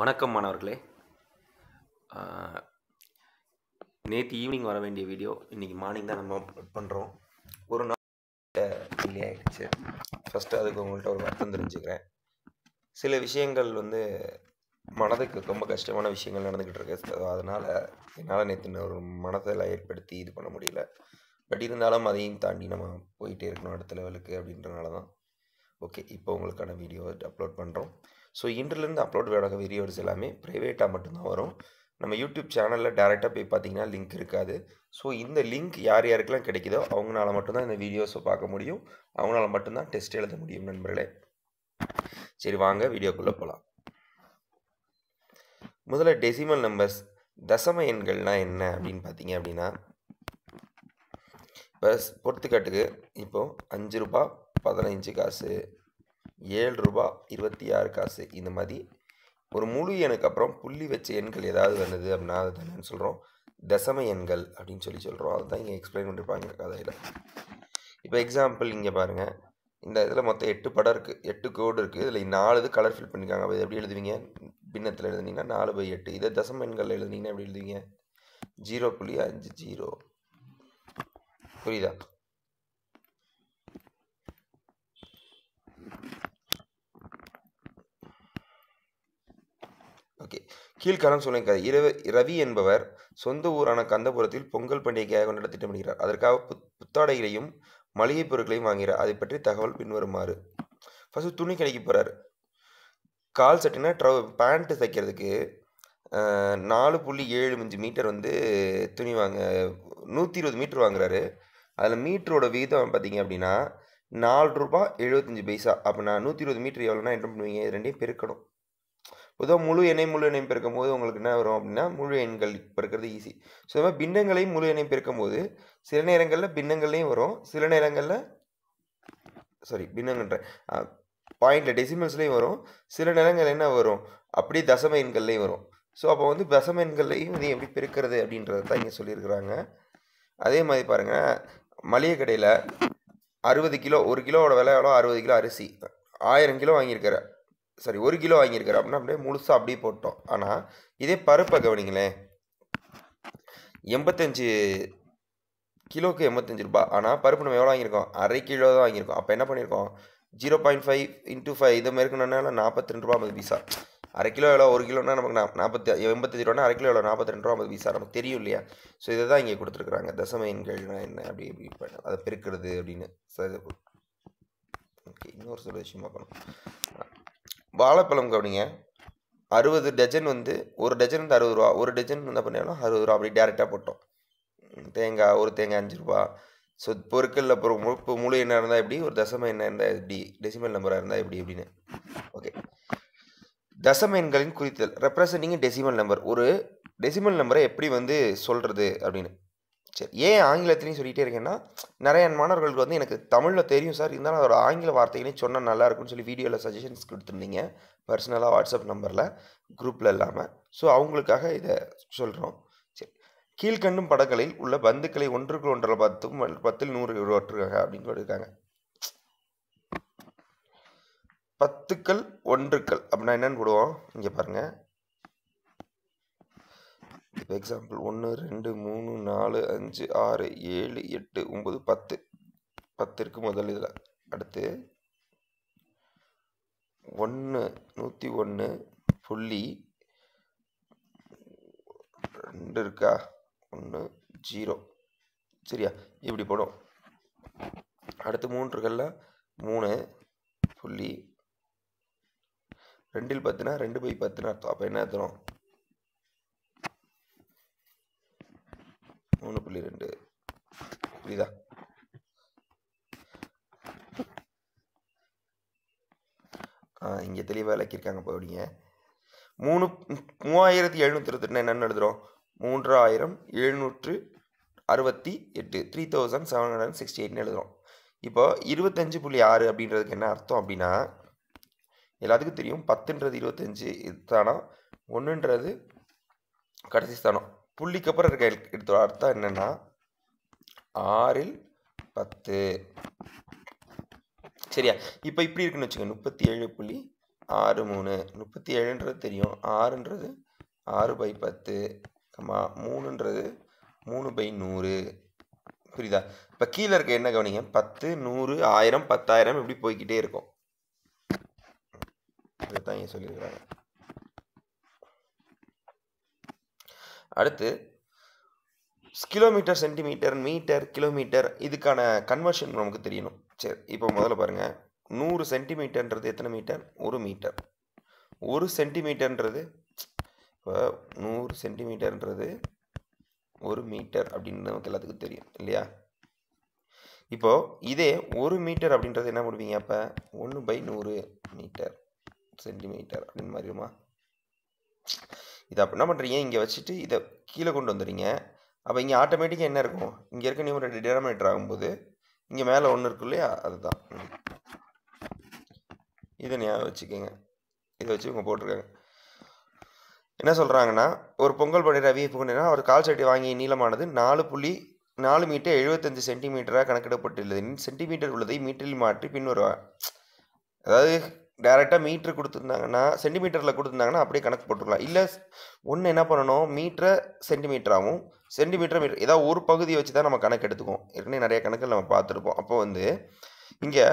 வணக்கம் மாணவர்களே. நேற்று ஈவினிங் வர வேண்டிய வீடியோ இன்றைக்கி மார்னிங் தான் நம்ம அப்லோட் பண்ணுறோம் ஒரு நாள் டிலே ஆகிடுச்சு ஃபஸ்ட்டு அதுக்கு உங்கள்கிட்ட ஒரு வருத்தம் தெரிஞ்சுக்கிறேன். சில விஷயங்கள் வந்து மனதுக்கு ரொம்ப கஷ்டமான விஷயங்கள் நடந்துக்கிட்டு இருக்கு. அதனால் என்னால் நேற்று ஒரு மனதில் ஏற்படுத்தி இது பண்ண முடியல. பட் இருந்தாலும் அதையும் தாண்டி நம்ம போயிட்டே இருக்கணும் அடுத்த லெவலுக்கு அப்படின்றனால தான் ஓகே இப்போ உங்களுக்கான வீடியோ அப்லோட் பண்ணுறோம் ஸோ இன்றிலிருந்து அப்லோட் வேடாக வீடியோஸ் எல்லாமே ப்ரைவேட்டாக மட்டும்தான் வரும். நம்ம யூடியூப் சேனலில் டேரெக்டாக போய் பார்த்தீங்கன்னா லிங்க் இருக்காது. ஸோ இந்த லிங்க் யார் யாருக்கெல்லாம் கிடைக்குதோ அவங்களால மட்டும்தான் இந்த வீடியோஸை பார்க்க முடியும். அவங்களால மட்டும்தான் டெஸ்ட் எழுத முடியும் நண்பர்களே. சரி வாங்க வீடியோக்குள்ளே போகலாம் முதல்ல டெசிமல் நம்பர்ஸ் தசம எண்கள்னால் என்ன அப்படின்னு பார்த்தீங்க அப்படின்னா இப்போ பொறுத்துக்காட்டுக்கு இப்போது அஞ்சு ரூபா பதினஞ்சு காசு ஏழு ரூபா இருபத்தி ஆறு காசு. இந்த மாதிரி ஒரு முழு எண்ணுக்கு அப்புறம் புள்ளி வச்ச எண்கள் ஏதாவது வந்தது அப்படின்னா அது என்னன்னு சொல்கிறோம் தசம எண்கள் அப்படின்னு சொல்லி சொல்கிறோம் அதுதான் இங்கே எக்ஸ்பிளைன் பண்ணியிருப்பாங்க கதையில் இப்போ எக்ஸாம்பிள் இங்கே பாருங்கள் இந்த இதில் மொத்தம் எட்டு படம் இருக்குது எட்டு கோடு இருக்குது இதில் நாலு இது கலர் ஃபில் பண்ணியிருக்காங்க அப்போ எப்படி எழுதுவீங்க? பின்னத்தில் எழுதுனீங்கன்னா நாலு பை எட்டு. இதை தசம எண்களில் எழுதுனீங்கன்னா எப்படி எழுதுவீங்க? ஜீரோ புள்ளி அஞ்சு ஜீரோ. புரியுதா? ஓகே. கீழ்காலம் சொல்லியிருக்காரு இரவு ரவி என்பவர் சொந்த ஊரான கந்தபுரத்தில் பொங்கல் பண்டிகையாக கொண்டாட திட்டமிடுகிறார். அதற்காக புத் புத்தாடைகளையும் மளிகை பொருட்களையும் வாங்குகிறார். அதை பற்றி தகவல் பின்வருமாறு. ஃபஸ்ட்டு துணி கடைக்கு போகிறார் கால் சட்டினா ட்ரவ் பேண்ட்டு தைக்கிறதுக்கு நாலு புள்ளி ஏழு அஞ்சு மீட்டர் வந்து துணி வாங்க நூற்றி இருபது மீட்டர் வாங்குறாரு. அதில் மீட்டரோட விகிதம் பார்த்தீங்க அப்படின்னா நாலு ரூபா எழுபத்தஞ்சு பைசா. அப்போ நான் நூற்றி இருபது மீட்டர் எவ்வளோனா என்ன பண்ணுவீங்க? ரெண்டையும் பெருக்கணும். பொதுவாக முழு எண்ணெய் முழு எண்ணெயும் பெருக்கும் போது உங்களுக்கு என்ன வரும் அப்படின்னா முழு எண்கள் பெருக்கிறது ஈஸி ஸோ இந்த மாதிரி பின்னங்களையும் முழு எண்ணையும் பெருக்கும் போது சில நேரங்களில் பின்னங்கள்லையும் வரும். சில நேரங்களில் சாரி பின்னங்கன்ற பாயிண்டில் டெசிமல்ஸ்லேயும் வரும். சில நேரங்கள் என்ன வரும்? அப்படியே தசம எண்கள்லையும் வரும். ஸோ அப்போ வந்து தசம எண்கள்லையும் வந்து எப்படி பெருக்கிறது அப்படின்றத தான் இங்கே சொல்லியிருக்கிறாங்க. அதே மாதிரி பாருங்கள் மளிகை கடையில் அறுபது கிலோ ஒரு கிலோவோட விலை எவ்வளோ? அறுபது கிலோ அரிசி. ஆயிரம் கிலோ வாங்கியிருக்கிற சரி ஒரு கிலோ வாங்கியிருக்காரு அப்படின்னா அப்படியே முழுசாக அப்படியே போட்டோம். ஆனால் இதே பருப்பை கவனிங்களேன். எண்பத்தஞ்சு கிலோவுக்கு எண்பத்தஞ்சு ரூபாய் ஆனால் பருப்பு நம்ம எவ்வளோ வாங்கியிருக்கோம்? அரை கிலோ தான் வாங்கியிருக்கோம். அப்போ என்ன பண்ணியிருக்கோம்? Zero point five into five இது மாதிரி இருக்கணும்னால நாற்பத்தி ரெண்டு ரூபா ஐம்பது பைசா அரை கிலோ எவ்வளோ? ஒரு கிலோனா நமக்கு நா- நாற்பத்தி எண்பத்தஞ்சு ரூபானா அரை கிலோ எவ்வளோ? நாற்பத்தி ரெண்டு ரூபா ஐம்பது பைசா நமக்கு தெரியும் இல்லையா? ஸோ இதை தான் இங்கே கொடுத்துருக்குறாங்க. தசம எண்கள்னா என்ன? அப்படி இப்படி பண்ண அதை பெருக்கிறது அப்படின்னு. சரி ஓகே இன்னொரு சில விஷயம் பார்க்கணும் வாழைப்பழம் கவனிங்க. அறுபது டஜன் வந்து ஒரு டஜன் வந்து அறுபது ரூபா ஒரு டஜன் என்ன பண்ணாலும் அறுபது ரூபா அப்படி டேரெக்டாக போட்டோம். தேங்காய் ஒரு தேங்காய் அஞ்சு ரூபா. ஸோ பொருட்களில் அப்புறம் முழு இப்போ முழு என்ன இருந்தால் எப்படி? ஒரு தசம என்ன இருந்தால் எப்படி? டெசிமல் நம்பராக இருந்தால் எப்படி அப்படின்னு. ஓகே தசம எண்களின் குறித்தல் ரெப்ரசன்டிங் டெசிமல் நம்பர் ஒரு டெசிமல் நம்பரை எப்படி வந்து சொல்கிறது அப்படின்னு. சரி ஏன் ஆங்கிலத்திலையும் சொல்லிகிட்டே இருக்கேன்னா நிறைய மாணவர்களுக்கு வந்து எனக்கு தமிழில் தெரியும் சார். இருந்தாலும் அதோட ஆங்கில வார்த்தைகளையும் சொன்னால் நல்லா இருக்கும்னு சொல்லி வீடியோவில் சஜஷன்ஸ் கொடுத்துருந்தீங்க. பர்சனலாக வாட்ஸ்அப் நம்பரில் குரூப்பில் இல்லாமல் ஸோ அவங்களுக்காக இதை சொல்கிறோம் சரி கீழ்கண்டும் படங்களில் உள்ள பந்துக்களை ஒன்றுக்கு ஒன்றில் பத்தும் பத்தில் நூறு ஒற்றுக்காக அப்படின்னு சொல்லியிருக்காங்க. பத்துக்கள் ஒன்றுக்கள் அப்படின்னா என்னென்னு போடுவோம். இங்கே பாருங்கள் இப்போ எக்ஸாம்பிள் ஒன்று ரெண்டு மூணு நாலு அஞ்சு ஆறு ஏழு எட்டு ஒம்பது பத்து. பத்து இருக்கு முதல் இதில். அடுத்து ஒன்று நூற்றி ஒன்று புள்ளி ரெண்டு இருக்கா? ஒன்று ஜீரோ. சரியா? இப்படி போடும். அடுத்து மூன்றுகளில் மூணு புள்ளி ரெண்டில் பத்துனா ரெண்டு பை பத்துன்னு அர்த்தம். அப்போ என்ன அர்த்தம்? மூணு புள்ளி ரெண்டு. புரியுதா? ஆ இங்கே தெளிவாக விளக்கியிருக்காங்க போடுங்க மூணு மூவாயிரத்தி எழுநூற்றி இருபத்தெட்டுனா என்னென்னு எழுதுகிறோம் மூன்றாயிரம் எழுநூற்று அறுபத்தி எட்டு. Three thousand seven hundred sixty எயிட்னு எழுதுகிறோம் இப்போ இருபத்தஞ்சு புள்ளி ஆறு அப்படின்றதுக்கு என்ன அர்த்தம் அப்படின்னா எல்லாத்துக்கும் தெரியும் பத்துன்றது இருபத்தஞ்சு தானம் ஒன்றுன்றது கடைசி ஸ்தானம். புள்ளிக்கு அப்புறம் இருக்க எடுத்த அர்த்தம் என்னென்னா ஆறில் பத்து. சரியா? இப்போ இப்படி இருக்குன்னு வச்சுக்கோங்க. முப்பத்தி ஏழு புள்ளி ஆறு மூணு. முப்பத்தி ஏழுன்றது தெரியும். ஆறுன்றது ஆறு பை பத்து கம்மா மூணுன்றது மூணு பை நூறு. புரியுதா? இப்போ கீழே இருக்க என்ன கவனிங்க? பத்து நூறு ஆயிரம் பத்தாயிரம் இப்படி போய்க்கிட்டே இருக்கும். இதுதான் இங்கே சொல்லியிருக்கிறாங்க. அடுத்து கிலோமீட்டர் சென்டிமீட்டர் மீட்டர் கிலோமீட்டர் இதுக்கான கன்வர்ஷன் நமக்கு தெரியணும். சரி இப்போ முதல்ல பாருங்கள் நூறு சென்டிமீட்டர்ன்றது எத்தனை மீட்டர் ஒரு மீட்டர் ஒரு சென்டிமீட்டர்ன்றது இப்போ நூறு சென்டிமீட்டர்ன்றது ஒரு மீட்டர் அப்படின்னு நமக்கு எல்லாத்துக்கும் தெரியும் இல்லையா? இப்போது இதே ஒரு மீட்டர் அப்படின்றது என்ன பண்ணுவீங்க அப்போ? ஒன்று பை நூறு மீட்டர் சென்டிமீட்டர் அப்படின்னு மாதிரியுமா இதை அப்போ என்ன பண்ணுறீங்க இங்கே வச்சுட்டு இதை கீழே கொண்டு வந்துடுறீங்க அப்போ இங்கே ஆட்டோமேட்டிக்காக என்ன இருக்கும்? இங்கே இருக்க நியூமரேட்டர் டினாமினேட்டர் ஆகும்போது இங்கே மேலே ஒன்று இருக்கு இல்லையா? அதுதான். இதை ஞாபகம் வச்சுக்கோங்க. இதை வச்சு இவங்க போட்டிருக்காங்க. என்ன சொல்கிறாங்கன்னா ஒரு பொங்கல் படை ரவி புகழ்னா ஒரு கால் சட்டி வாங்கிய நீளமானது நாலு புள்ளி நாலு மீட்டர் எழுபத்தஞ்சு சென்டிமீட்டராக கணக்கிடப்பட்டுள்ளது. சென்டிமீட்டர் உள்ளதை மீட்டரில் மாற்றி பின்வருவா அதாவது டேரெக்டாக மீட்ரு கொடுத்துருந்தாங்கன்னா சென்டிமீட்டரில் கொடுத்துருந்தாங்கன்னா அப்படியே கணக்கு போட்டுக்கலாம் இல்லை ஒன்று என்ன பண்ணணும்? மீட்டரை சென்டிமீட்டராகவும் சென்டிமீட்டர் மீட்டர் ஏதாவது ஒரு பகுதியை வச்சு தான் நம்ம கணக்கு எடுத்துக்கோம் ஏற்கனவே நிறைய கணக்கில் நம்ம பார்த்துருப்போம். அப்போ வந்து இங்கே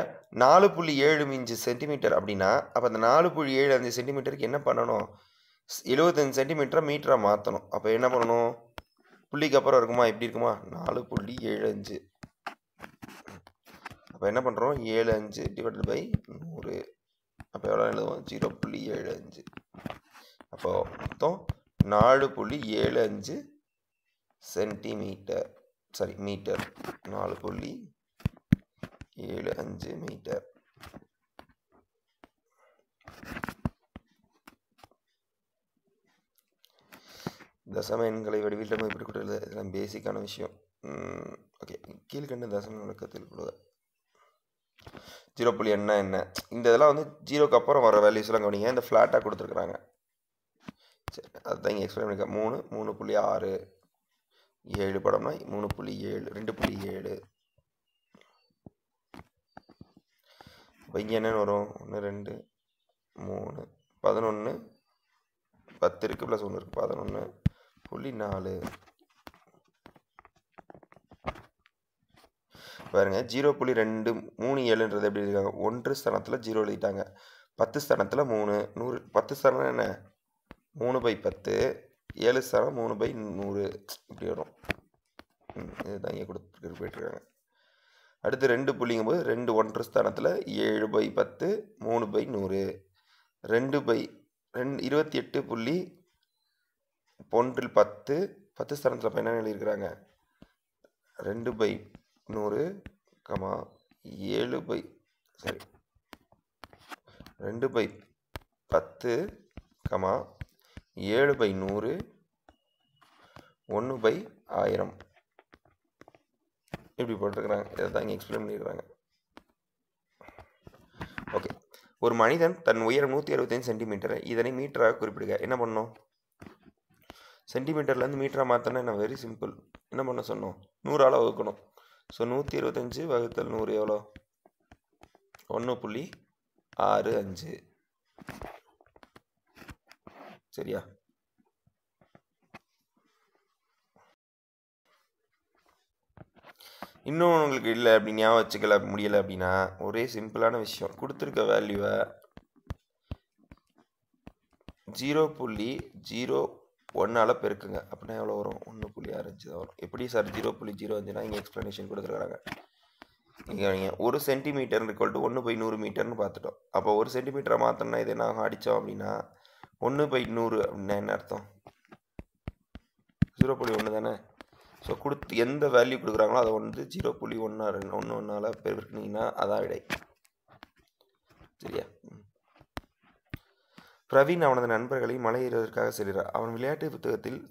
நாலு புள்ளி ஏழு இஞ்சு சென்டிமீட்டர் அப்படின்னா அப்போ அந்த நாலு புள்ளி ஏழு அஞ்சு சென்டிமீட்டருக்கு என்ன பண்ணணும்? எழுபத்தஞ்சு சென்டிமீட்டரை மீட்டராக மாற்றணும் அப்போ என்ன பண்ணணும்? புள்ளிக்கு அப்புறம் இருக்குமா? எப்படி இருக்குமா? நாலு புள்ளி ஏழு அஞ்சு. அப்போ என்ன பண்ணுறோம் ஏழு அஞ்சு டிவைடட் பை நூறு. அப்போ எவ்வளோ எழுதுவோம்? ஜீரோ புள்ளி ஏழு அஞ்சு. அப்போது மொத்தம் நாலு புள்ளி ஏழு அஞ்சு சென்டிமீட்டர் சாரி மீட்டர் நாலு புள்ளி ஏழு அஞ்சு மீட்டர் தசம எண்களை வடிவில் நம்ம இப்படி கொடுத்தது இதெல்லாம் பேசிக்கான விஷயம். ஓகே கீழ்கண்ட தசம விளக்கத்தில் கொடுங்க. ஜீரோ புள்ளி என்ன என்ன? இந்த இதெல்லாம் வந்து ஜீரோக்கு அப்புறம் வர வேல்யூஸ்லாம் கவனிங்க. இந்த ஃப்ளாட்டாக கொடுத்துருக்குறாங்க. சரி அதுதான் இங்கே எக்ஸ்பிளைன் பண்ணிக்க. மூணு மூணு புள்ளி ஆறு. ஏழு படம்னா மூணு புள்ளி ஏழு ரெண்டு புள்ளி ஏழு. இப்போ இங்கே என்னென்னு வரும்? ஒன்று ரெண்டு மூணு. பதினொன்று பத்து இருக்குது ப்ளஸ் ஒன்று இருக்குது பதினொன்று புள்ளி நாலு. பாருங்கள் ஜீரோ புள்ளி ரெண்டு மூணு ஏழுன்றது எப்படி இருக்காங்க? ஒன்று ஸ்தானத்தில் ஜீரோ எழுதிட்டாங்க. பத்து ஸ்தானத்தில் மூணு. நூறு பத்து ஸ்தானம் என்ன? மூணு பை பத்து. ஏழு ஸ்தானம் மூணு பை நூறு. இப்படி வரும். இதுதான் இங்கே கொடுத்துட்டு போயிட்டுருக்காங்க அடுத்து ரெண்டு புள்ளிங்கும்போது ரெண்டு ஒன்று ஸ்தானத்தில் ஏழு பை பத்து மூணு பை நூறு. ரெண்டு பை ரெண்டு இருபத்தி எட்டு புள்ளி ஒன்றில் பத்து. பத்து ஸ்தானத்தில் இப்போ எழுதியிருக்கிறாங்க? ரெண்டு பை நூறு கமா ஏழு பை சரி ரெண்டு பை பத்து கமா ஏழு பை நூறு ஒன்று பை ஆயிரம். இப்படி போட்டிருக்கிறாங்க. இதை தான் இங்கே எக்ஸ்பிளைன் பண்ணியிருக்கிறாங்க ஓகே ஒரு மனிதன் தன் உயரம் நூற்றி அறுபத்தஞ்சு சென்டிமீட்டர் இதனை மீட்டராக குறிப்பிடுக என்ன பண்ணணும்? சென்டிமீட்டர்லேருந்து மீட்டராக மாற்றினா என்ன? வெரி சிம்பிள் என்ன பண்ண சொன்னோம்? நூறால் வகுக்கணும். ஸோ நூற்றி இருபத்தஞ்சி வகுத்தல் நூறு எவ்வளோ? ஒன்று புள்ளி ஆறு அஞ்சு. சரியா? இன்னும் உங்களுக்கு இல்லை அப்படி ஞாபகம் வச்சுக்கல முடியலை அப்படின்னா ஒரே சிம்பிளான விஷயம். கொடுத்துருக்க வேல்யூவை ஜீரோ புள்ளி ஜீரோ ஒன்றால் பெருக்குங்க. அப்படின்னா எவ்வளோ வரும்? ஒன்று புள்ளி ஆறு அஞ்சு தான் வரும். எப்படி சார் ஜீரோ புள்ளி ஜீரோ அஞ்சுனா இங்கே எக்ஸ்ப்ளனேஷன் கொடுத்துருக்காங்க. இங்கே நீங்கள் ஒரு சென்டிமீட்டர் ஈக்குவல் டு ஒன்று பை நூறு மீட்டர்னு பார்த்துட்டோம். அப்போ ஒரு சென்டிமீட்டரை மாற்றோம்னா இது என்ன அடித்தோம் அப்படின்னா ஒன்று பை நூறு அப்படின்னா என்ன அர்த்தம்? ஜீரோ புள்ளி ஒன்று தானே? ஸோ கொடுத்து எந்த வேல்யூ கொடுக்குறாங்களோ அதை வந்து ஜீரோ புள்ளி ஒன்றா ரெண்டு ஒன்று ஒன்றால் பெருக்குனீங்கன்னா அதான் விடை. சரியா? ம். பிரவீன் அவனது நண்பர்களை மலையேறுவதற்காக செல்கிறார். அவன் விளையாட்டு புத்தகத்தில்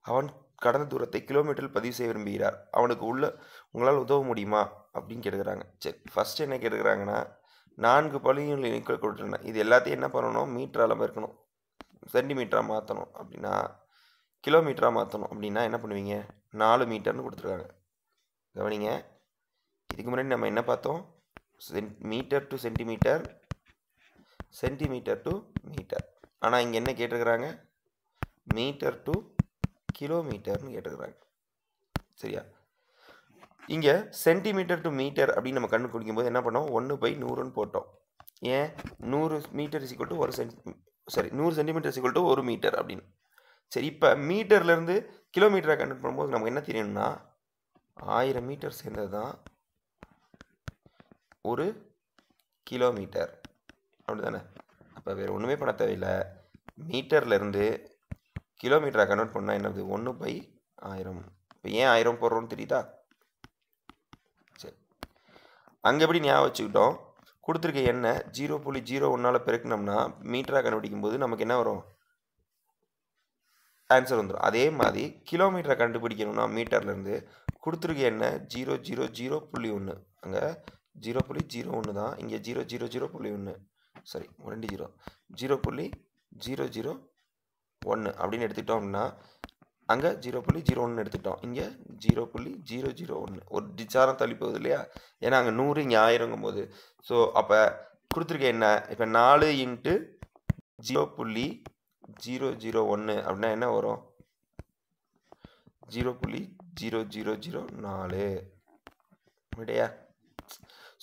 அவன் கடந்த தூரத்தை கிலோமீட்டரில் பதிவு செய்ய விரும்புகிறார். அவனுக்கு உள்ள உங்களால் உதவ முடியுமா? அப்படின்னு கேட்குறாங்க சரி ஃபஸ்ட்டு என்ன கேட்டுக்கிறாங்கன்னா நான்கு பள்ளிகள் இணைக்கள் கொடுத்துருங்க இது எல்லாத்தையும் என்ன பண்ணணும்? மீட்டரால் இருக்கணும். சென்டிமீட்டராக மாற்றணும் அப்படின்னா கிலோமீட்டராக மாற்றணும் அப்படின்னா என்ன பண்ணுவீங்க? நாலு மீட்டர்னு கொடுத்துருக்காங்க. கவனிங்க. இதுக்கு முன்னாடி நம்ம என்ன பார்த்தோம்? Centimetre to centimetre centimetre to metre. ஆனால் இங்கே என்ன கேட்டிருக்கிறாங்க? மீட்டர் டு கிலோமீட்டர்னு கேட்டிருக்கிறாங்க. சரியா? இங்கே சென்டிமீட்டர் டு மீட்டர் அப்படின்னு நம்ம கண்ணு குடிக்கும்போது என்ன பண்ணோம்? ஒன்று பை நூறுன்னு போட்டோம். ஏன்? நூறு மீட்டர் இசிக்கல் டு ஒரு சென்டி சாரி நூறு சென்டிமீட்டர் இசிக்கல் டு ஒரு மீட்டர் அப்படின்னு. சரி இப்போ மீட்டர்லேருந்து கிலோமீட்டரை கன்வெர்ட் பண்ணும்போது நமக்கு என்ன தெரியணும்னா ஆயிரம் மீட்டர் சேர்ந்தது தான் ஒரு கிலோமீட்டர். அப்படி தானே அப்போ வேறு ஒன்றுமே பண்ண தேவையில்லை. மீட்டர்லேருந்து கிலோமீட்டரை கன்வெர்ட் பண்ணால் என்னது? ஒன்று பை ஆயிரம். இப்போ ஏன் ஆயிரம் போடுறோம்னு தெரியுதா? சரி. அங்கே எப்படி ஞாபகம் வச்சுக்கிட்டோம்? கொடுத்துருக்க எண்ணெய் ஜீரோ புள்ளி ஜீரோ ஒன்றால் பெருக்கினோம்னா மீட்டராக கண்டுபிடிக்கும் போது நமக்கு என்ன வரும்? ஆன்சர் வந்துடும் அதே மாதிரி கிலோமீட்டரை கண்டுபிடிக்கணும்னா மீட்டர்லேருந்து கொடுத்துருக்க எண்ணெய் ஜீரோ ஜீரோ ஜீரோ புள்ளி ஒன்று அங்கே ஜீரோ புள்ளி ஜீரோ ஒன்று தான் இங்கே ஜீரோ ஜீரோ ஜீரோ புள்ளி ஒன்று சாரி ரெண்டு ஜீரோ ஜீரோ புள்ளி ஜீரோ ஜீரோ ஒன்று அப்படின்னு எடுத்துக்கிட்டோம் அப்படின்னா அங்கே ஜீரோ புள்ளி ஜீரோ ஒன்று எடுத்துட்டோம் இங்கே ஜீரோ புள்ளி ஜீரோ ஜீரோ ஒன்று ஒரு டிச்சாரம் தள்ளி போகுது இல்லையா? ஏன்னா அங்கே நூறு இங்கே ஆயிரங்கும் போது ஸோ அப்போ கொடுத்துருக்க என்ன? இப்போ நாலு இன்ட்டு ஜீரோ புள்ளி ஜீரோ ஜீரோ ஒன்று அப்படின்னா என்ன வரும்? ஜீரோ புள்ளி ஜீரோ ஜீரோ ஜீரோ நாலு. விடையா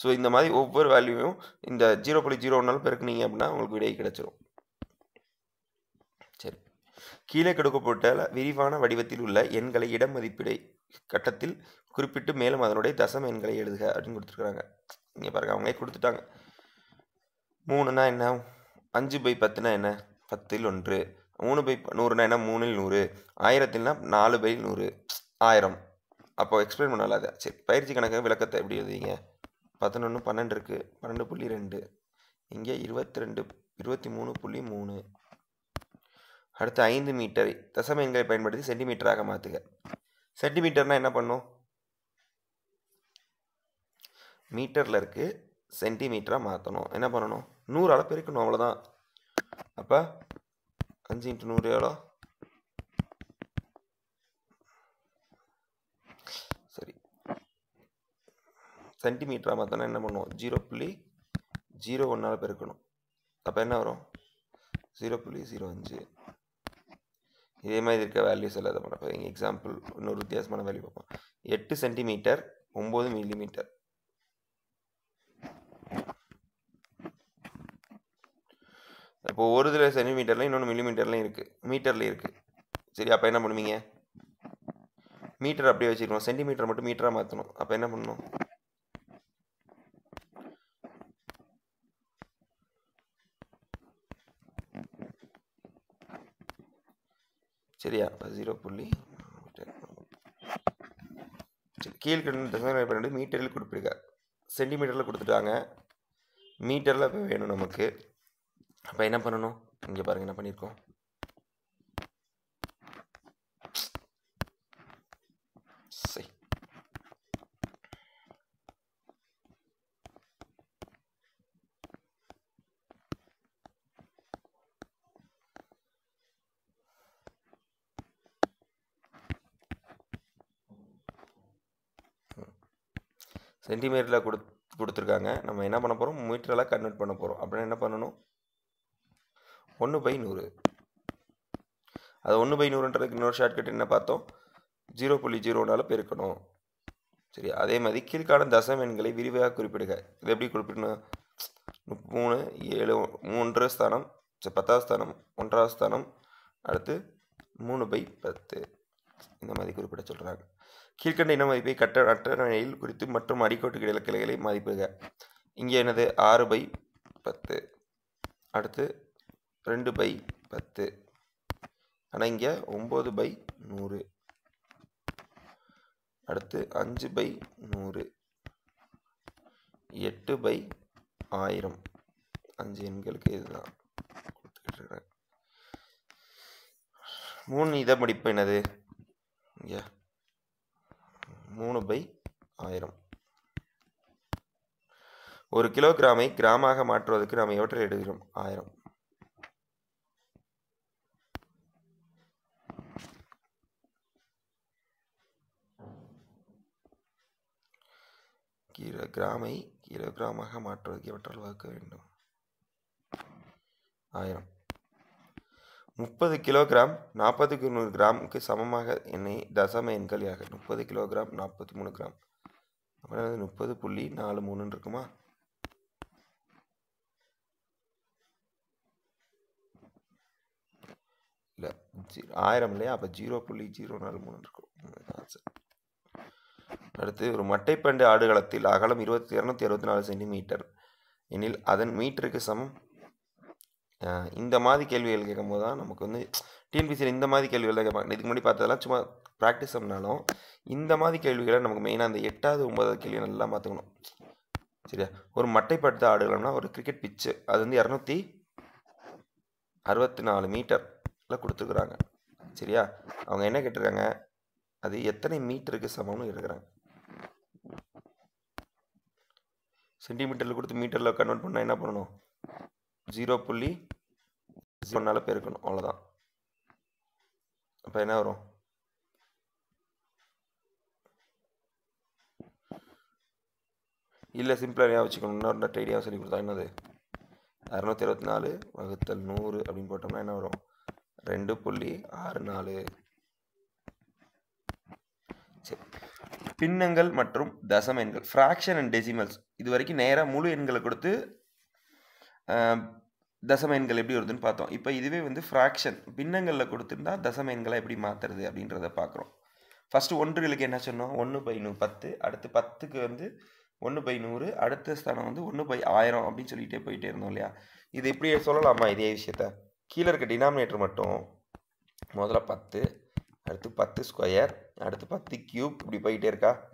ஸோ இந்த மாதிரி ஒவ்வொரு வேல்யூவையும் இந்த ஜீரோ புள்ளி ஜீரோ ஒன்றால் பெருக்குனீங்க அப்படின்னா உங்களுக்கு விடை கிடச்சிரும். சரி. கீழே கொடுக்கப்பட்ட விரிவான வடிவத்தில் உள்ள எண்களை இடம் மதிப்பீடை கட்டத்தில் குறிப்பிட்டு மேலும் அதனுடைய தசம எண்களை எழுதுக அப்படின்னு கொடுத்துருக்குறாங்க. இங்கே பாருங்க அவங்களே கொடுத்துட்டாங்க. மூணுனா என்ன? அஞ்சு பை பத்துனா என்ன? பத்தில் ஒன்று. மூணு பை நூறுனா என்ன? மூணில் நூறு. ஆயிரத்தில்னா நாலு பை நூறு. ஆயிரம். அப்போ எக்ஸ்பிளைன் பண்ணல அதை. சரி பயிற்சி கணக்கு விளக்கத்தை எப்படி எழுதுவீங்க? பதினொன்று பன்னெண்டு இருக்குது பன்னெண்டு புள்ளி ரெண்டு. இங்கே இருபத்தி ரெண்டு இருபத்தி மூணு புள்ளி மூணு. அடுத்து ஐந்து மீட்டரை. தசம எண்களை பயன்படுத்தி சென்டிமீட்டராக மாற்றுக சென்டிமீட்டர்னால் என்ன பண்ணும்? மீட்டரில் இருக்குது சென்டிமீட்டராக மாற்றணும் என்ன பண்ணணும்? நூறால் பெருக்கணும். அவ்வளோதான் அப்போ அஞ்சு இன்ட்டு நூறு எவ்வளோ சரி சென்டிமீட்டராக மாற்றணும் என்ன பண்ணுவோம்? ஜீரோ புள்ளி ஜீரோ ஒன்றால் பெருக்கணும். அப்போ என்ன வரும்? ஜீரோ புள்ளி ஜீரோ அஞ்சு. இதே மாதிரி இருக்க வேல்யூஸ் எல்லாம் இதை பண்ணப்போ இங்கே எக்ஸாம்பிள் இன்னொரு வித்தியாசமான வேல்யூ பார்ப்போம். எட்டு சென்டிமீட்டர் ஒம்பது மில்லிமீட்டர் இப்போ ஒரு இதில் சென்டிமீட்டர்லையும் இன்னொன்று மில்லிமீட்டர்லையும் இருக்குது மீட்டர்லேயும் இருக்குது சரி அப்போ என்ன பண்ணுவீங்க? மீட்டர் அப்படியே வச்சுக்கணும். சென்டிமீட்டர் மட்டும் மீட்டராக மாற்றணும் அப்போ என்ன பண்ணணும் சரியா? ஜீரோ புள்ளி சரி கீழ்கண்ட தசம பன்னெண்டு மீட்டரில் குறிப்பிடுங்க சென்டிமீட்டரில் கொடுத்துட்டாங்க. மீட்டரில் இப்போ வேணும் நமக்கு. அப்போ என்ன பண்ணணும்? இங்கே பாருங்கள் என்ன பண்ணியிருக்கோம் சரி சென்டிமீட்டரில் கொடு கொடுத்துருக்காங்க. நம்ம என்ன பண்ண போகிறோம் மீட்டரில் கன்வெர்ட் பண்ண போகிறோம் அப்படின்னா என்ன பண்ணணும்? ஒன்று பை நூறு. அது ஒன்று பை நூறுன்றதுக்கு இன்னொரு ஷார்ட்கட் என்ன பார்த்தோம்? ஜீரோ புள்ளி ஜீரோனால பெருக்கணும். சரி அதே மாதிரி கீழ்காண தசம எண்களை விரிவாக குறிப்பிடுக. இது எப்படி குறிப்பிடணும்? மூணு ஏழு மூன்று ஸ்தானம் பத்தாவது ஸ்தானம் ஒன்றாவது ஸ்தானம் அடுத்து மூணு பை பத்து. இந்த மாதிரி குறிப்பிட சொல்கிறாங்க கீழ்கண்ட இன மதிப்பை கட்ட அட்டவணையில் குறித்து மற்றும் அடிக்கோட்டு இலக்கிளைகளை மதிப்புக இங்கே எனது ஆறு பை பத்து. அடுத்து ரெண்டு பை பத்து. ஆனால் இங்கே ஒம்பது பை நூறு. அடுத்து அஞ்சு பை நூறு. எட்டு பை ஆயிரம். அஞ்சு எண்களுக்கு இதுதான். கொடுத்துக்கிட்டு மூணு இதை மடிப்பு என்னது? இங்கே. மூணு பை ஆயிரம். ஒரு கிலோகிராமை கிராமாக மாற்றுவதற்கு நாம் எவற்றை எடுக்கிறோம் ஆயிரம். கிராமை கிலோகிராமாக மாற்றுவதற்கு எவற்றால் வகுக்க வேண்டும்? ஆயிரம். முப்பது கிலோகிராம் நாற்பதுக்கு நூறு கிராமுக்கு சமமாக எண்ணெய் தசம எண்கள் யாக. முப்பது கிலோகிராம் நாற்பத்தி மூணு கிராம். அப்புறம் முப்பது புள்ளி நாலு மூணுன்னு இருக்குமா? இல்லை ஆயிரம் இல்லையா? அப்போ ஜீரோ புள்ளி ஜீரோ நாலு மூணு இருக்கும் அடுத்து ஒரு மட்டைப்பண்டு ஆடுகளத்தில் அகலம் இருபத்தி இரநூத்தி அறுபத்தி நாலு சென்டிமீட்டர். எனில் அதன் மீட்டருக்கு சமம். இந்த மாதிரி கேள்விகள் கேட்கும்போது தான் நமக்கு வந்து டிஎன்பிசியில் இந்த மாதிரி கேள்விகள் தான் கேட்பாங்க. இதுக்கு முன்னாடி பார்த்ததெல்லாம் சும்மா ப்ராக்டிஸ் பண்ணாலும் இந்த மாதிரி கேள்விகளை நமக்கு மெயினாக அந்த எட்டாவது ஒன்பதாவது கேள்வி நல்லா பார்த்துக்கணும். சரியா? ஒரு மட்டைப்படுத்த ஆடுகளம்னா ஒரு கிரிக்கெட் பிச்சு அது வந்து இரநூத்தி அறுபத்தி நாலு மீட்டரில் கொடுத்துருக்குறாங்க. சரியா? அவங்க என்ன கேட்டிருக்காங்க? அது எத்தனை மீட்டருக்கு சமம்னு இருக்கிறாங்க சென்டிமீட்டரில் கொடுத்து மீட்டரில் கன்வெர்ட் பண்ணால் என்ன பண்ணணும்? ஜீரோ புள்ளி ஜீரோனால பெருக்கணும் அவ்வளோதான் அப்போ என்ன வரும்? இல்லை சிம்பிளாக வச்சுக்கணும். இன்னொரு நெட் சொல்லி கொடுத்தா என்னது? அறநூற்றி இருபத்தி நாலு வகுத்தல் நூறு அப்படின்னு போட்டோம்னா என்ன வரும்? ரெண்டு புள்ளி ஆறு நாலு. சரி. பின்னங்கள் மற்றும் தசம எண்கள். ஃப்ராக்ஷன் அண்ட் டெசிமல்ஸ் இது வரைக்கும் நேராக முழு எண்களை கொடுத்து தசம எண்கள் எப்படி வருதுன்னு பார்த்தோம். இப்போ இதுவே வந்து ஃப்ராக்ஷன் பின்னங்களில் கொடுத்துருந்தா தசம எண்களை எப்படி மாற்றுறது அப்படின்றத பார்க்குறோம். ஃபஸ்ட்டு ஒன்றுகளுக்கு என்ன சொன்னோம்? ஒன்று பை நூ பத்து. அடுத்து பத்துக்கு வந்து ஒன்று பை நூறு. அடுத்த ஸ்தானம் வந்து ஒன்று பை ஆயிரம் அப்படின்னு சொல்லிகிட்டே போயிட்டே இருந்தோம் இல்லையா? இது இப்படியே சொல்லலாமா இதே விஷயத்த? கீழே இருக்க டினாமினேட்டர் மட்டும் முதல்ல பத்து அடுத்து பத்து ஸ்கொயர் அடுத்து பத்து கியூப் இப்படி போயிட்டே இருக்கா?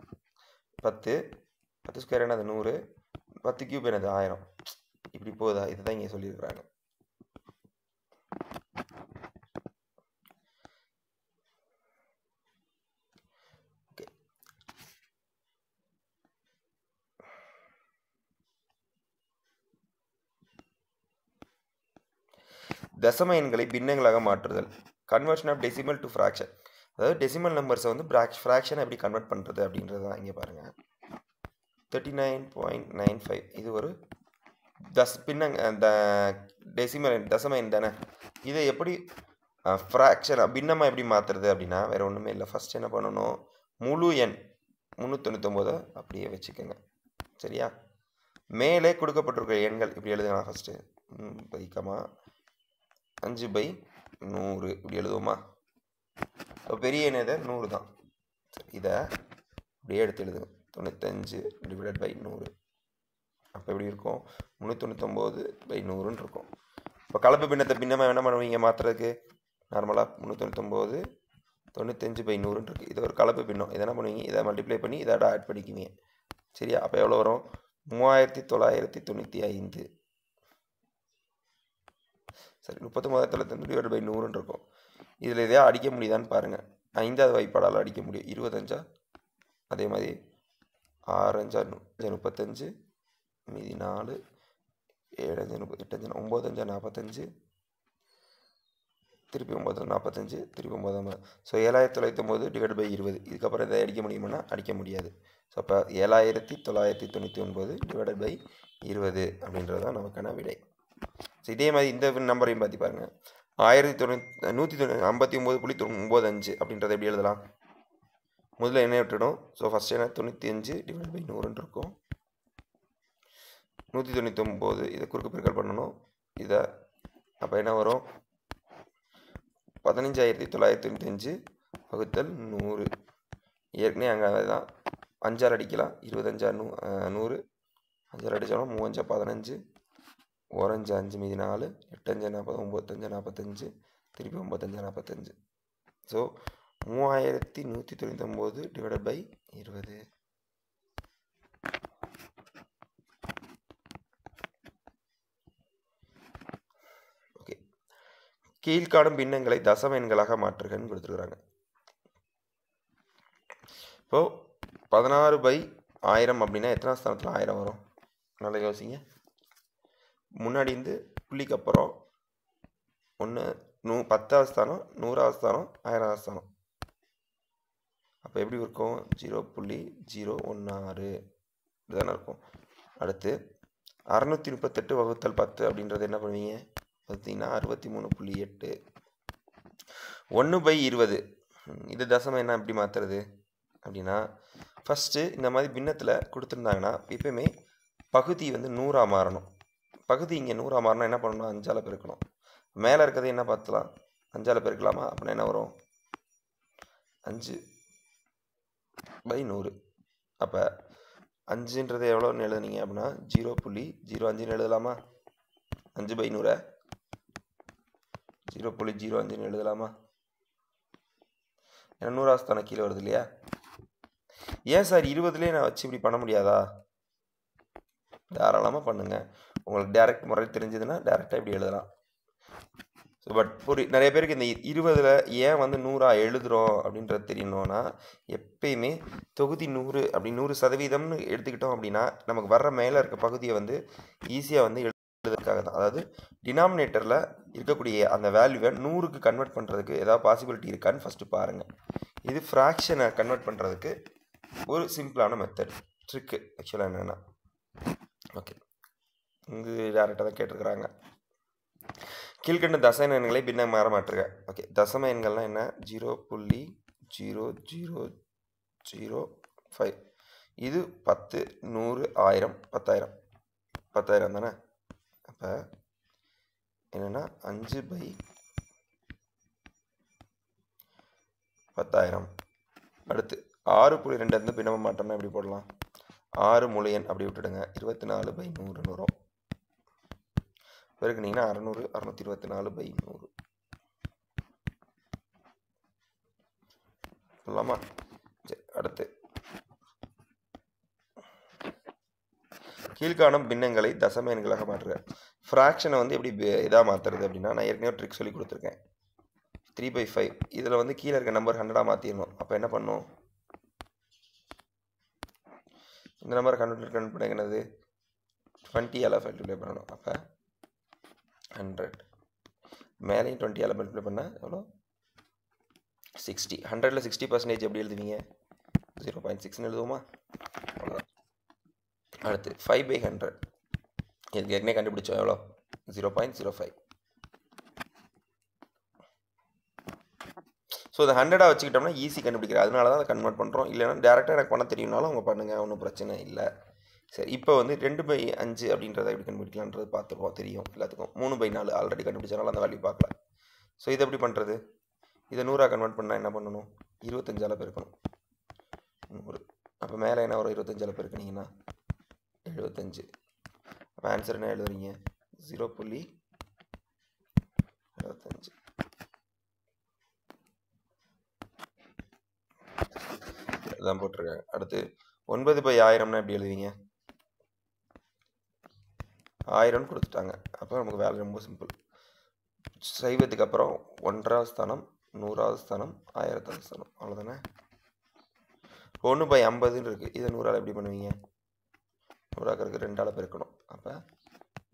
பத்து பத்து ஸ்கொயர் என்னது? நூறு. பத்து கியூப் என்னது? ஆயிரம். இப்படி போதா இதுதான் இங்கே சொல்லியிருக்கிறாங்க. தசம எண்களை பின்னங்களாக மாற்றுதல். Conversion of decimal to fraction அதாவது டெசிமல் நம்பர்ஸை வந்து பிராக் ஃப்ராக்ஷன் எப்படி கன்வெர்ட் பண்ணுறது அப்படின்றது தான் இங்கே பாருங்கள் thirty nine point nine five இது ஒரு தஸ் பின்னங்க த டெசிமல் எண் தசம எண் தானே? இதை எப்படி ஃப்ராக்ஷனாக பின்னமாக எப்படி மாற்றுறது அப்படின்னா வேறு ஒன்றுமே இல்லை. ஃபஸ்ட் என்ன பண்ணணும்? முழு எண் முந்நூற்றொண்ணூத்தொம்போதை அப்படியே வச்சுக்கோங்க. சரியா? மேலே கொடுக்கப்பட்டிருக்கிற எண்கள் இப்படி எழுதுங்களா ஃபஸ்ட்டு பைக்கமா அஞ்சு பை நூறு. இப்படி எழுதுவோமா? இப்போ பெரிய எண் இதை நூறு தான். சரி, இதை அப்படியே எடுத்து எழுதுங்க. தொண்ணூத்தஞ்சு டிவைடட் பை நூறு. அப்போ எப்படி இருக்கும்? முந்நூற்றொண்ணூத்தொம்போது பை நூறுன்னு இருக்கும். இப்போ கலப்பு பின்னத்தை பின்னமாக என்ன பண்ணுவீங்க மாற்றுறதுக்கு நார்மலாக முந்நூற்றொண்ணூத்தொம்போது தொண்ணூத்தஞ்சு பை நூறுன்னு இருக்குது இது ஒரு கலப்பு பின்னம். இதை என்ன பண்ணுவீங்க? இதை மல்டிப்ளை பண்ணி இதோட ஆட் பண்ணிக்குவீங்க. சரியா? அப்போ எவ்வளோ வரும்? மூவாயிரத்தி தொள்ளாயிரத்தி தொண்ணூற்றி ஐந்து. சரி முப்பத்தொம்பதாயிரத்தி தொள்ளாயிரத்தி டிவைட் பை நூறுன்னு இருக்கும். இதில் எதையா அடிக்க முடியுதான்னு பாருங்கள் ஐந்தாவது வாய்ப்பாடால் அடிக்க முடியும். இருபத்தஞ்சா? அதே மாதிரி ஆறஞ்சா நு- முப்பத்தஞ்சு மீதி நாலு ஏழஞ்சு முப்பது எட்டஞ்சு ஒம்போதஞ்சா நாற்பத்தஞ்சு திருப்பி ஒம்பது நாற்பத்தஞ்சு திருப்பி ஒம்பது ஸோ ஏழாயிரத்தி தொள்ளாயிரத்தி ஒம்பது டிவைட் பை இருபது இதுக்கப்புறம் இதை அடிக்க முடியுமானா அடிக்க முடியாது ஸோ அப்போ ஏழாயிரத்தி தொள்ளாயிரத்தி தொண்ணூற்றி ஒன்பது டிவைடட் பை இருபது அப்படின்றது தான் நமக்கான விடை ஸோ இதே மாதிரி இந்த நம்பரையும் பார்த்து பாருங்கள் ஆயிரத்தி தொண்ணூற்றி நூற்றி தொண்ணூ ஐம்பத்தி ஒம்பது புள்ளி தொண்ணூ ஒம்பது அஞ்சு அப்படின்றத எப்படி எழுதலாம் முதல்ல என்ன விட்டுடும் ஸோ ஃபஸ்ட் என்ன தொண்ணூற்றி அஞ்சு டிவைட் பை நூறுன்னு இருக்கும் நூற்றி தொண்ணூற்றி ஒம்பது இதை குறுக்கு பெருக்கல் பண்ணணும். இதை அப்போ என்ன வரும்? பதினஞ்சாயிரத்தி தொள்ளாயிரத்தி தொண்ணூத்தஞ்சு வகுத்தல் நூறு. ஏற்கனவே அங்கே தான். அஞ்சாறு அடிக்கலாம். இருபத்தஞ்சா நூ நூறு. அஞ்சாறு அடித்தாலும் மூவஞ்சா பதினஞ்சு. ஓரஞ்சு அஞ்சு மீதி நாலு. எட்டஞ்சு நாற்பது ஒம்பத்தஞ்சு நாற்பத்தஞ்சு. திருப்பி ஒம்பத்தஞ்சு நாற்பத்தஞ்சு. ஸோ மூவாயிரத்தி நூற்றி தொண்ணூத்தொம்பது டிவைடட் பை இருபது ஓகே கீழ்காணும் பின்னங்களை தசம எண்களாக மாற்றுகன்னு கொடுத்துருக்குறாங்க. இப்போது பதினாறு பை ஆயிரம் அப்படின்னா எத்தனை ஸ்தானத்தில் ஆயிரம் வரும்? நல்லா யோசிங்க. முன்னாடி இருந்து புள்ளிக்கு அப்புறம் ஒன்று நூ பத்தாவது ஸ்தானம் நூறாவது ஸ்தானம் ஆயிராவது ஸ்தானம். அப்போ எப்படி இருக்கும்? ஜீரோ புள்ளி ஜீரோ ஒன்று ஆறு. இப்படிதானே இருக்கும். அடுத்து அறநூற்றி முப்பத்தெட்டு வகுத்தல் பத்து அப்படின்றது என்ன பண்ணுவீங்க? பார்த்தீங்கன்னா அறுபத்தி மூணு புள்ளி எட்டு. ஒன்று பை இருபது. இது தசமம் என்ன எப்படி மாற்றுறது அப்படின்னா ஃபஸ்ட்டு இந்த மாதிரி பின்னத்தில் கொடுத்துருந்தாங்கன்னா எப்பயுமே பகுதி வந்து நூறாக மாறணும். பகுதி இங்கே நூறாக மாறணும் என்ன பண்ணணும்? அஞ்சால் பெருக்கணும். மேலே இருக்கிறது என்ன பார்த்துலாம் அஞ்சால் பெருக்கலாமா? அப்படின்னா என்ன வரும்? அஞ்சு பை நூறு. அப்போ அஞ்சுன்றது எவ்வளோன்னு எழுதுனீங்க அப்படின்னா ஜீரோ புள்ளி ஜீரோ அஞ்சுன்னு எழுதலாமா? அஞ்சு பை நூறை? ஜீரோ புள்ளி ஜீரோ அஞ்சுன்னு எழுதலாமா? ஏன்னா நூறாஸ்தான கீழே வருது இல்லையா? ஏன் சார் இருபதுலேயே நான் வச்சு இப்படி பண்ண முடியாதா? தாராளமாக பண்ணுங்கள் உங்களுக்கு டேரக்ட் முறை தெரிஞ்சதுன்னா டேரெக்டாக இப்படி எழுதலாம். ஸோ பட் ஒரு நிறைய பேருக்கு இந்த இருபதில் ஏன் வந்து நூறா எழுதுகிறோம் அப்படின்றது தெரியணும்னா எப்பயுமே தொகுதி நூறு அப்படி நூறு சதவீதம்னு எடுத்துக்கிட்டோம் அப்படின்னா நமக்கு வர்ற மேலே இருக்க பகுதியை வந்து ஈஸியாக வந்து எழுதுறதுக்காக தான். அதாவது டினாமினேட்டரில் இருக்கக்கூடிய அந்த வேல்யூவை நூறுக்கு கன்வெர்ட் பண்ணுறதுக்கு ஏதாவது பாசிபிலிட்டி இருக்கான்னு ஃபஸ்ட்டு பாருங்கள் இது ஃப்ராக்ஷனை கன்வெர்ட் பண்ணுறதுக்கு ஒரு சிம்பிளான மெத்தட் ட்ரிக்கு ஆக்சுவலாக என்னென்னா ஓகே இங்கு டேரெக்டாக தான் கேட்டிருக்கிறாங்க. கீழ்கண்ட தசம எண்களை பின்ன மாற மாட்டிருக்கேன் ஓகே தசம எண்கள்லாம் என்ன? ஜீரோ புள்ளி ஜீரோ ஜீரோ ஜீரோ ஃபைவ் இது பத்து நூறு ஆயிரம் பத்தாயிரம். பத்தாயிரம் தானே? அப்போ என்னென்னா அஞ்சு பை பத்தாயிரம். அடுத்து ஆறு புள்ளி ரெண்டு இருந்து பின்னம மாட்டோம்னா எப்படி போடலாம்? ஆறு முளையன் அப்படி விட்டுடுங்க. இருபத்தி நாலு பை நூறுன்னு வரும் பெருக்குனீங்கன்னா அறநூறு அறநூற்றி இருபத்தி நாலு பை நூறு. சொல்லலாமா? சரி அடுத்து கீழ்காணும் பின்னங்களை தசம எண்களாக மாற்றுக ஃப்ராக்ஷனை வந்து எப்படி இதாக மாற்றுறது அப்படின்னா நான் ஏற்கனவே ட்ரிக் சொல்லி கொடுத்துருக்கேன். த்ரீ பை ஃபைவ் இதில் வந்து கீழே இருக்க நம்பர் ஹண்ட்ரடாக மாற்றிடணும் அப்போ என்ன பண்ணும்? இந்த நம்பரை கன்வெர்ட் கன்வெர்ட் பண்ணிக்கிறது டுவெண்ட்டியால் மல்டிப்ளை பண்ணணும். அப்போ ஹண்ட்ரட் மேலேயும் டுவெண்ட்டியால் மல்டிப்ளை பண்ணால் எவ்வளோ சிக்ஸ்டி ஹண்ட்ரடில் சிக்ஸ்டி பர்சன்டேஜ் எப்படி எழுதுவீங்க? ஜீரோ பாயிண்ட் சிக்ஸ்னு எழுதுவோமா? அடுத்து ஃபைவ் பை ஹண்ட்ரட் இதுக்கு ஏற்கனவே கண்டுபிடிச்சோம் எவ்வளோ? Zero point zero five so இதை ஹண்ட்ரடாக வச்சுக்கிட்டோம்னா ஈஸி கண்டுபிடிக்கிற அதனால தான் அதை கன்வெர்ட் பண்ணுறோம் இல்லைன்னா டேரெக்டாக எனக்கு பண்ண தெரியும்னாலும் அவங்க பண்ணுங்கள் ஒன்றும் பிரச்சனை இல்லை. சரி இப்போ வந்து ரெண்டு பை அஞ்சு அப்படின்றத எப்படி கண்டுபிடிக்கலான்றது பார்த்துருப்போம் தெரியும் எல்லாத்துக்கும். மூணு பை நாலு ஆல்ரெடி கண்டுபிடிச்சனால அந்த வேல்யூ பார்க்கல. ஸோ இதை எப்படி பண்ணுறது இதை நூறாக கன்வெர்ட் பண்ணால் என்ன பண்ணணும்? இருபத்தஞ்சால் பெருக்கணும். நூறு. அப்போ மேலே என்ன வரும்? இருபத்தஞ்சால் பெருக்கினீங்கன்னா எழுபத்தஞ்சு அப்போ ஆன்சர் என்ன எழுதுறீங்க? ஜீரோ புள்ளி எழுபத்தஞ்சு இதான் போட்டிருக்காங்க. அடுத்து ஒன்பது பை ஆயிரம்னா எப்படி எழுதுவீங்க? ஆயிரம்னு கொடுத்துட்டாங்க. அப்போ நமக்கு வேலை ரொம்ப சிம்பிள் சைவத்துக்கு அப்புறம் ஒன்றாவது ஸ்தானம் நூறாவது ஸ்தானம் ஆயிரத்தாவது ஸ்தானம். அவ்வளோதானே ஒன்று பை ஐம்பதுன்னு இருக்குது இதை நூறால் எப்படி பண்ணுவீங்க? நூறாக்கிறதுக்கு ரெண்டால் பெருக்கணும் அப்போ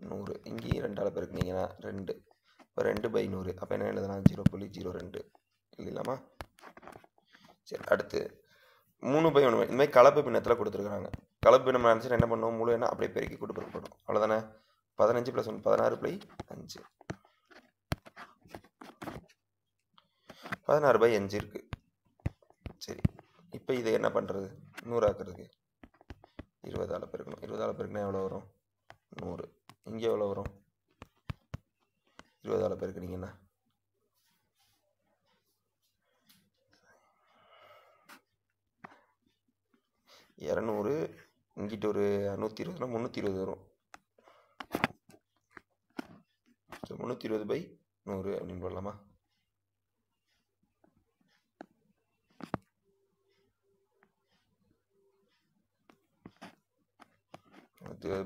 நூறு. இங்கேயும் ரெண்டால் பெருக்குனீங்கன்னா ரெண்டு. இப்போ ரெண்டு பை நூறு. அப்போ என்ன எழுதலாம் ஜீரோ புள்ளி ஜீரோ ரெண்டு. எழுதிடலாமா சரி அடுத்து. மூணு பை ஒன்று இந்த மாதிரி கலப்பு பின்னத்தில் கொடுத்துருக்குறாங்க. கலப்பு பின்னம் நினச்சி என்ன பண்ணுவோம்? முழு என்ன அப்படியே பெருக்கி கூட்டு பெருக்கப்படும் அவ்வளோதானே பதினஞ்சு ப்ளஸ் ஒன்று பதினாறு பை அஞ்சு. பதினாறு பை அஞ்சு இருக்குது சரி. இப்போ இதை என்ன பண்ணுறது நூறாக்குறதுக்கு. இருபதால் பெருக்கணும். இருபதால் பெருக்கினா எவ்வளோ வரும்? நூறு. இங்கே எவ்வளோ வரும்? இருபதால் பெருக்கினீங்கன்னா. இரநூறு இங்கிட்ட ஒரு நூற்றி இருபதுனா முந்நூற்றி இருபது வரும். முந்நூற்றி இருபது பை நூறு அப்படின்னு போடலாமா?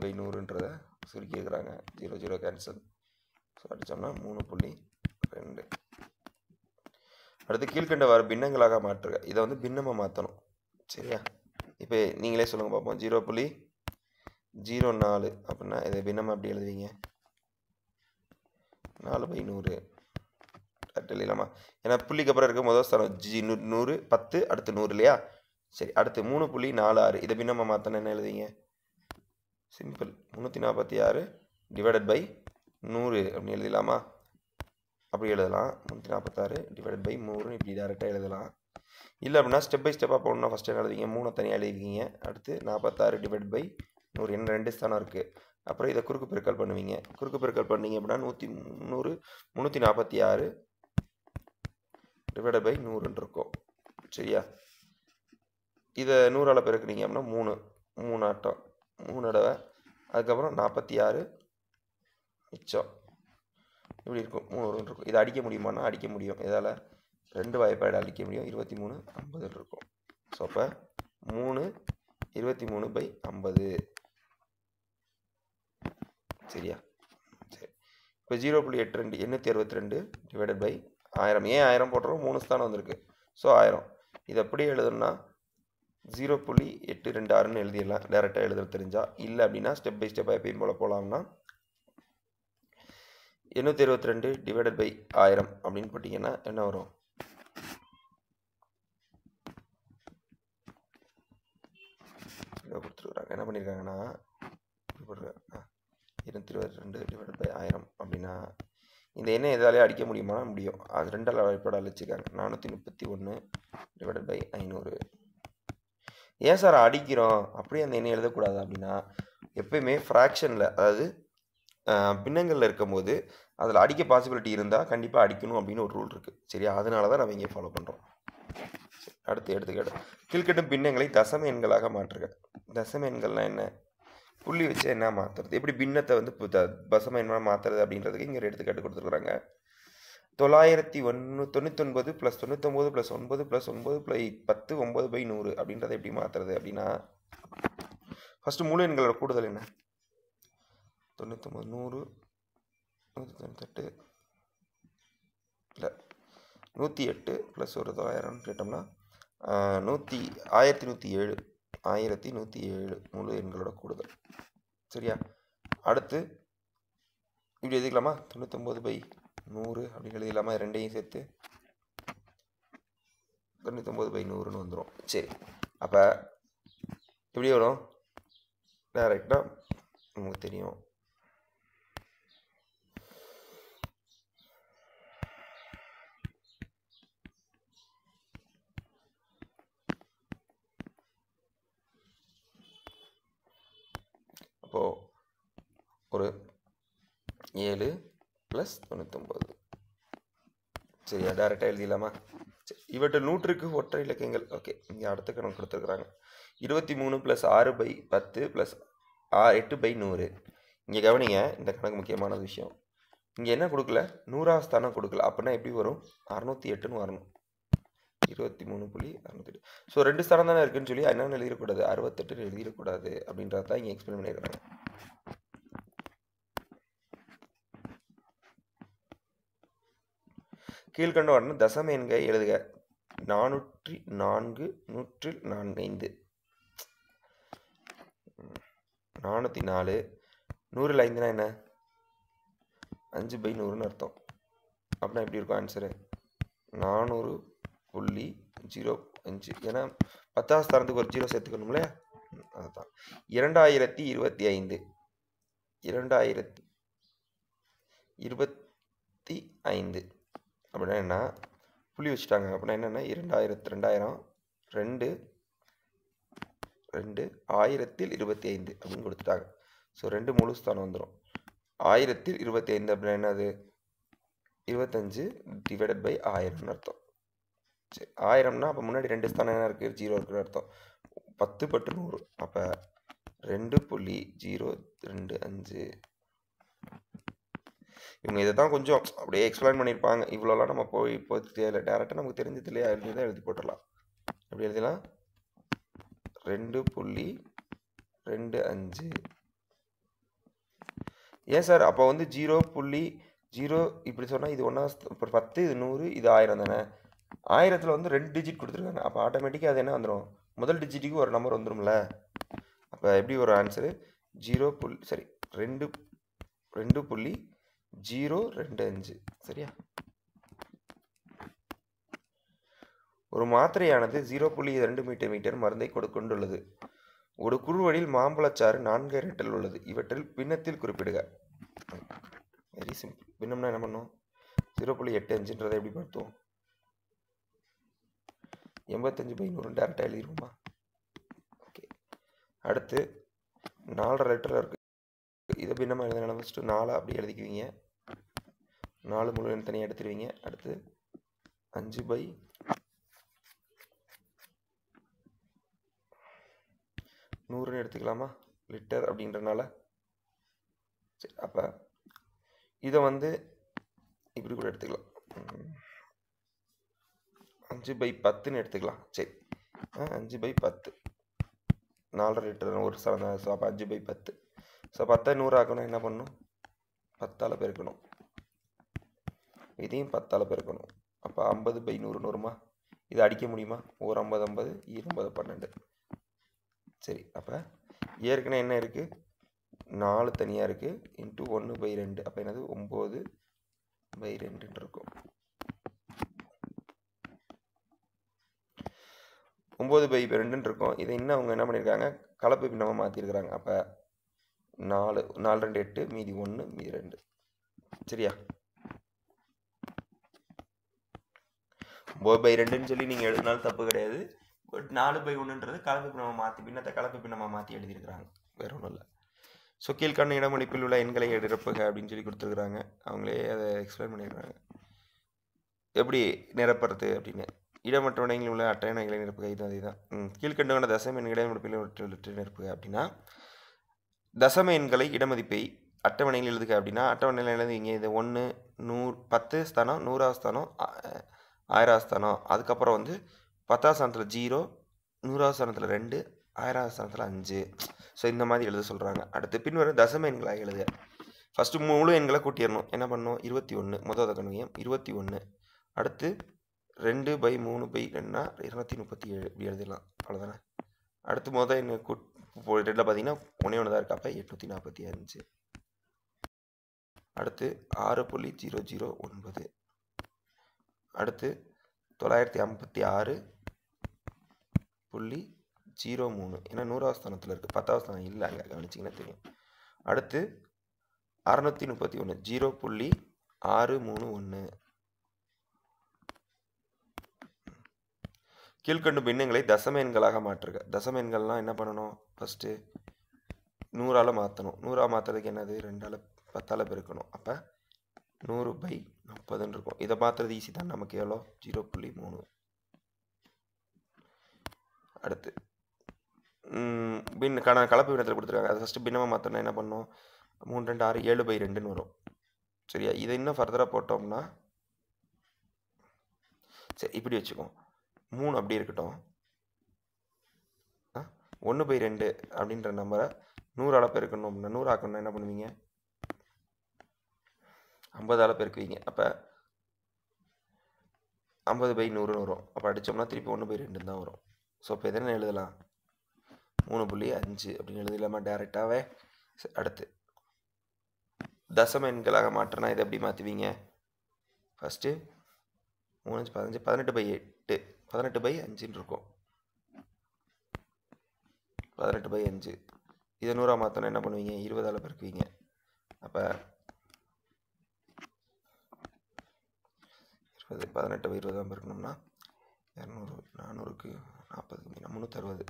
பை நூறுன்றதை சுருக்கியிருக்கிறாங்க ஜீரோ ஜீரோ கேன்சல் ஸோ அடித்தோம்னா மூணு புள்ளி ரெண்டு. அடுத்து கீழ்கண்ட வர பின்னங்களாக மாற்றுக. இதை வந்து பின்னமாக மாற்றணும் சரியா? இப்போ நீங்களே சொல்லுங்கள் பார்ப்போம் ஜீரோ புள்ளி ஜீரோ நாலு அப்படின்னா இதை பின்னமாக எப்படி எழுதுவீங்க? நாலு பை நூறு. கரெக்ட் இல்லாமா. ஏன்னா புள்ளிக்கு அப்புறம் இருக்க முதல் ஸ்தானம் ஜி நூறு பத்து அடுத்து நூறு இல்லையா? சரி அடுத்து மூணு புள்ளி நாலு ஆறு. இதை பின்னமாக மாற்றினா என்ன எழுதுவீங்க? சிம்பிள். முந்நூற்றி நாற்பத்தி ஆறு டிவைடட் பை நூறு அப்படின்னு எழுதலாமா? அப்படி எழுதலாம். முந்நூற்றி நாற்பத்தாறு டிவைடட் பை நூறுன்னு இப்படி டேரெக்டாக எழுதலாம். இல்லை அப்படின்னா ஸ்டெப் பை ஸ்டெப்பாக போகணும்னா ஃபஸ்ட்டு என்ன எழுதிங்க மூணு தனியாக எழுதிக்கிங்க அடுத்து நாற்பத்தாறு டிவைட் பை நூறு. என்ன ரெண்டு ஸ்தானம் இருக்குது அப்புறம் இதை குறுக்கு பெருக்கல் பண்ணுவீங்க. குறுக்கு பெருக்கல் பண்ணீங்க அப்படின்னா நூற்றி முந்நூறு முந்நூற்றி நாற்பத்தி ஆறு டிவைட் பை நூறுன்னு இருக்கும். சரியா? இதை நூறால் பெருக்குனீங்க அப்படின்னா மூணு. மூணு ஆட்டம். மூணு தடவை. அதுக்கப்புறம் நாற்பத்தி ஆறு. மிச்சம். இப்படி இருக்கும். மூணு ரவுண்ட் இருக்கும். இதை அடிக்க முடியுமானா அடிக்க முடியும். இதால் ரெண்டு வாய்ப்பாடு அடிக்க முடியும். இருபத்தி மூணு ஐம்பது இருக்கும். ஸோ அப்போ மூணு இருபத்தி மூணு பை ஐம்பது. சரியா? சரி. இப்போ ஜீரோ புள்ளி எட்டு ரெண்டு எண்ணூற்றி அறுபத்தி ரெண்டு டிவைடட் பை ஆயிரம். ஏன் ஆயிரம் போட்டுறோம்? மூணு ஸ்தானம் வந்திருக்கு. ஸோ ஆயிரம். இது எப்படி எழுதணும்னா ஜீரோ புள்ளி எட்டு ரெண்டு ஆறுன்னு எழுதிடலாம். டேரெக்டாக எழுத தெரிஞ்சால் இல்லை அப்படின்னா ஸ்டெப் பை ஸ்டெப்பாக எப்பயும் போல் போகலாம்னா எண்ணூற்றி இருபத்தி ரெண்டு டிவைடட் பை ஆயிரம் அப்படின்னு போட்டிங்கன்னா என்ன வரும்? இதை கொடுத்துருக்குறாங்க. என்ன பண்ணியிருக்காங்கன்னா இருநூத்தி இருபத்தி ரெண்டு டிவைடட் பை ஆயிரம் அப்படின்னா இந்த எண்ணெய் எதாலே அடிக்க முடியுமா? முடியும். அது ரெண்டால் வாய்ப்பாடால் வச்சுருக்காங்க நானூற்றி முப்பத்தி ஒன்று டிவைடட் பை ஐநூறு. ஏன் சார் அடிக்கிறோம்? அப்படியே அந்த எண்ணெய் எழுதக்கூடாது அப்படின்னா எப்பயுமே ஃப்ராக்ஷனில் அதாவது பின்னங்களில் இருக்கும்போது அதில் அடிக்க பாசிபிலிட்டி இருந்தால் கண்டிப்பாக அடிக்கணும் அப்படின்னு ஒரு ரூல் இருக்குது சரியா? அதனால தான் நம்ம இங்கே ஃபாலோ பண்ணுறோம் அடுத்து எடுத்துக்காட்டு கீழ்கட்டும் பின்னங்களை தசம எண்களாக மாற்றுக. தசம எண்கள்லாம் என்ன? புள்ளி வச்சு என்ன மாற்றுறது எப்படி பின்னத்தை வந்து தசம எண்ணாக மாற்றுறது அப்படின்றதுக்கு இங்கே ஒரு எடுத்துக்காட்டு கொடுத்துருக்குறாங்க. தொள்ளாயிரத்தி ஒன்று தொண்ணூத்தொன்பது ப்ளஸ் தொண்ணூத்தொம்பது ப்ளஸ் ஒன்பது ப்ளஸ் ஒன்பது ப்ளை பத்து ஒன்பது பை நூறு அப்படின்றத எப்படி மாற்றுறது அப்படின்னா ஃபஸ்ட்டு முழு எண்களோட கூடுதல் என்ன? தொண்ணூத்தொம்பது நூறு நூற்றி தொண்ணூத்தெட்டு இல்லை நூற்றி எட்டு ப்ளஸ் ஒரு தொள்ளாயிரம்னு கேட்டோம்னா நூற்றி ஆயிரத்தி நூற்றி ஏழு ஆயிரத்தி நூற்றி ஏழு முழு எண்களோட கூடுதல். சரியா? அடுத்து இப்படி எதுக்கலாமா தொண்ணூத்தொம்பது பை நூறு அப்படின்னு இல்லாமல் ரெண்டையும் சேர்த்து தொண்ணூத்தொம்பது பை நூறுன்னு வந்துடும் சரி. அப்போ எப்படி வரும்? டைரெக்டாக நமக்கு தெரியும். அப்போது ஒரு ஏழு ப்ளஸ் தொண்ணூத்தொம்பது சரியா டேரெக்டாக எழுதிடலாமா? சரி இவற்றில் நூற்றுக்கு ஒற்றை இலக்கியங்கள். ஓகே இங்கே அடுத்த கணக்கு கொடுத்துருக்குறாங்க. இருபத்தி மூணு ப்ளஸ் ஆறு பை பத்து ப்ளஸ் ஆ எட்டு பை நூறு. இங்கே கவனிங்க இந்த கணக்கு முக்கியமான விஷயம். இங்கே என்ன கொடுக்கல? நூறாவது ஸ்தானம் கொடுக்கல. அப்படின்னா எப்படி வரும்? அறநூற்றி எட்டுன்னு வரணும். இருபத்தி மூணு புள்ளி அறுநூத்தி எட்டு. ஸோ ரெண்டு ஸ்தானம் தானே இருக்குன்னு சொல்லி என்னென்னு எழுதிடக்கூடாது. அறுபத்தெட்டுன்னு எழுதிடக்கூடாது அப்படின்றது தான் இங்கே எக்ஸ்பிளைன் பண்ணிடுறாங்க கீழ்கண்ட வரணும் தசம எண்கை எழுதுக. நானூற்றி நான்கு நூற்றில் நான்கைந்து. நானூற்றி நாலு நூறில் ஐந்துனா என்ன? அஞ்சு பை நூறுன்னு அர்த்தம். அப்படின்னா எப்படி இருக்கும் ஆன்சரு நானூறு புள்ளி ஜீரோ அஞ்சு. ஏன்னா பத்தாவது ஸ்தானத்துக்கு ஒரு ஜீரோ சேர்த்துக்கணும் இல்லையா அதுதான். இரண்டாயிரத்தி இருபத்தி ஐந்து. இரண்டாயிரத்தி இருபத்தி ஐந்து. அப்படின்னா என்ன? புள்ளி வச்சுட்டாங்க. அப்படின்னா என்னென்னா? இரண்டாயிரத்து ரெண்டாயிரம் ரெண்டு ரெண்டு ஆயிரத்தில் இருபத்தி ஐந்து அப்படின்னு கொடுத்துட்டாங்க. ஸோ ரெண்டு முழு ஸ்தானம் வந்துடும் ஆயிரத்தில் இருபத்தி ஐந்து அப்படின்னா என்னது? இருபத்தஞ்சு டிவைடட் பை ஆயிரம்னு அர்த்தம். சரி ஆயிரம்னா அப்போ முன்னாடி ரெண்டு ஸ்தானம் என்ன இருக்குது ஜீரோ இருக்குன்னு அர்த்தம். பத்து பட்டு நூறு. அப்போ ரெண்டு புள்ளி ஜீரோ ரெண்டு அஞ்சு இவங்க இதை தான் கொஞ்சம் அப்படியே எக்ஸ்பிளைன் பண்ணியிருப்பாங்க. இவ்வளோலாம் நம்ம போய் இப்போ தெரியல. டேரெக்டாக நமக்கு தெரிஞ்சது இல்லையா? எழுதி தான் எழுதி போட்டுடலாம். எப்படி எழுதலாம்? ரெண்டு புள்ளி ரெண்டு அஞ்சு. ஏன் சார்? அப்போ வந்து ஜீரோ புள்ளி ஜீரோ இப்படி சொன்னால் இது ஒன்றா இப்போ பத்து இது நூறு இது ஆயிரம் தானே? ஆயிரத்தில் வந்து ரெண்டு டிஜிட் கொடுத்துருக்காங்க. அப்போ ஆட்டோமேட்டிக்காக அது என்ன வந்துடும் முதல் டிஜிட்டுக்கு ஒரு நம்பர் வந்துடும்ல அப்போ எப்படி ஒரு ஆன்சரு ஜீரோ புள்ளி சரி ரெண்டு ரெண்டு புள்ளி ஜீரோ ரெண்டு அஞ்சு. சரியா? ஒரு மாத்திரையானது ஜீரோ புள்ளி ரெண்டு மீட்டர் மீட்டர் மருந்தை கொடுக்கொண்டுள்ளது ஒரு குழுவடியில் மாம்பழச்சாறு நான்கு ரெட்டல் உள்ளது. இவற்றில் பின்னத்தில் குறிப்பிடுக. வெரி சிம்பிள் பின்னம்னா என்ன பண்ணும்? ஜீரோ புள்ளி எட்டு அஞ்சுன்றதை எப்படி பார்த்தோம் எண்பத்தஞ்சு பை நூறு டேரெக்டாக எழுதிருவோமா? ஓகே அடுத்து நாலரை லிட்டரில் இருக்குது இதை பின்னமாக எழுதினாலும் ஃபஸ்ட்டு நாலாக அப்படி எழுதிக்குவீங்க. நாலு முழு எண் தனியாக எடுத்துருவீங்க. அடுத்து அஞ்சு பை நூறுன்னு எடுத்துக்கலாமா? லிட்டர் அப்படின்றனால. சரி அப்போ இதை வந்து இப்படி கூட எடுத்துக்கலாம். அஞ்சு பை பத்துன்னு எடுத்துக்கலாம். சரி. ஆ, அஞ்சு பை பத்து. நாலரை லிட்டர் ஒரு சரம் ஸோ அப்போ அஞ்சு பை பத்து. ஸோ பத்தை நூறு ஆக்கணும் என்ன பண்ணணும்? பத்தால் பெருக்கணும். இதையும் பத்தால் பெருக்கணும். அப்போ ஐம்பது பை நூறுன்னு வருமா இதை அடிக்க முடியுமா? ஒரு ஐம்பது ஐம்பது இருபது பன்னெண்டு. சரி அப்போ ஏற்கனவே என்ன இருக்குது நாலு தனியாக இருக்குது இன்ட்டு ஒன்று பை ரெண்டு. அப்போ என்னது? ஒம்பது பை ரெண்டுன்னு இருக்கும். ஒம்பது பை ரெண்டுன்னு இருக்கும். இதை இன்னும் அவங்க என்ன பண்ணியிருக்காங்க கலப்பு பின்னமாக மாற்றிருக்கிறாங்க அப்போ நாலு நாலு ரெண்டு எட்டு மீதி ஒன்று மீதி ரெண்டு. சரியா? ஒம்பது பை ரெண்டுன்னு சொல்லி நீங்கள் எழுதினாலும் தப்பு கிடையாது. பட் நாலு பை ஒன்றுன்றது கலப்பு பின்னமாக மாற்றி பின்னத்தை கலப்பு பின்னமாக மாற்றி எழுதியிருக்கிறாங்க. வேற ஒன்றும் இல்லை. ஸோ கீழ்கண்ட இடமளிப்பில் உள்ள எண்களை நிரப்புக அப்படின்னு சொல்லி கொடுத்துருக்குறாங்க. அவங்களே அதை எக்ஸ்பிளைன் பண்ணிடுறாங்க எப்படி நிரப்புறது அப்படின்னு. இடமற்ற வினைகளில் உள்ள அட்டவணைகளை நிரப்புக இது அதே தான் கீழ்கண்டவன தசம எண் இடமளிப்பில் நிரப்புக அப்படின்னா தசம எண்களை இடமதிப்பை அட்டவணையில் எழுதுக அப்படின்னா அட்டவணையில் எழுதுவீங்க இது ஒன்று நூறு பத்து ஸ்தானம் நூறாவது ஸ்தானம் ஆயிராஸ்தானம் அதுக்கப்புறம் வந்து பத்தாவது ஸ்தானத்தில் ஜீரோ நூறாவது ஸ்தானத்தில் ரெண்டு ஆயிராவது ஸ்தானத்தில் அஞ்சு. ஸோ இந்த மாதிரி எழுத சொல்கிறாங்க அடுத்து பின்வரும் தசம எண்களாக எழுத. ஃபஸ்ட்டு முழு எண்களை கூட்டிடணும். என்ன பண்ணணும்? இருபத்தி ஒன்று முதல் கணுவியம் இருபத்தி ஒன்று அடுத்து ரெண்டு பை மூணு பை ரெண்டுனா இரநூத்தி முப்பத்தி ஏழு. இப்படி எழுதிடலாம். அவ்வளோதானே அடுத்து மொதல் என்ன கூட் ரெண்டில் பார்த்தீங்கன்னா ஒன்றே ஒன்று தான் இருக்கு. அப்போ எட்நூற்றி நாற்பத்தி அஞ்சு. அடுத்து ஆறு புள்ளி ஜீரோ ஜீரோ ஒன்பது. அடுத்து தொள்ளாயிரத்தி ஐம்பத்தி ஆறு புள்ளி ஜீரோ மூணு. ஏன்னா நூறாவது ஸ்தானத்தில் இருக்குது பத்தாவது ஸ்தானம் இல்லை அங்கே கவனிச்சிங்கன்னா தெரியும். அடுத்து அறநூற்றி முப்பத்தி ஒன்று ஜீரோ புள்ளி ஆறு மூணு ஒன்று கீழ்கண்டும் பின்னங்களை தசம எண்களாக மாற்றுக. தசம எண்கள்லாம் என்ன பண்ணணும்? ஃபஸ்ட்டு நூறால் மாற்றணும் நூறாக மாற்றுறதுக்கு என்னது? ரெண்டால் பத்தால் பெருக்கணும். அப்போ நூறு பை முப்பதுன்னு இருக்கும் இதை பார்த்துறது ஈஸி தான். நமக்கு எவ்வளோ? ஜீரோ புள்ளி மூணு. அடுத்து. பின் கண கலப்பு பின்னத்தில் கொடுத்துருக்காங்க. அது ஃபஸ்ட்டு பின்னமாக மாற்றினா என்ன பண்ணோம்? மூணு ரெண்டு ஆறு ஏழு பை ரெண்டுன்னு வரும். சரியா? இதை இன்னும் ஃபர்தராக போட்டோம்னா சரி இப்படி வச்சுக்கோ மூணு அப்படி இருக்கட்டும். ஒன்று பை ரெண்டு அப்படின்ற நம்பரை நூறால் பெருக்கணும் அப்படின்னா நூறு ஆக்கணும்னா என்ன பண்ணுவீங்க? ஐம்பதால் பெருக்குவீங்க. அப்போ ஐம்பது பை நூறுன்னு வரும். அப்போ அடித்தோம்னா திருப்பி ஒன்று பை ரெண்டு தான் வரும். ஸோ இப்போ எதனா எழுதலாம். மூணு புள்ளி அஞ்சு அப்படின்னு எழுதிடலாமா டேரெக்டாகவே அடுத்து. தசம எண்களாக மாற்றினா இதை எப்படி மாற்றுவீங்க ஃபஸ்ட்டு மூணு அஞ்சு பதினஞ்சு பதினெட்டு பை எட்டு. பதினெட்டு பை அஞ்சுன்னு இருக்கும். பதினெட்டு பை அஞ்சு. இதை நூறாக மாற்றணும் என்ன பண்ணுவீங்க? இருபதால் பெருக்குவீங்க. அப்போ இருபது பதினெட்டு பை இருபதாம் பெருக்கணும்னா இரநூறு நானூறுக்கு நாற்பது கம்மி முந்நூற்றறுபது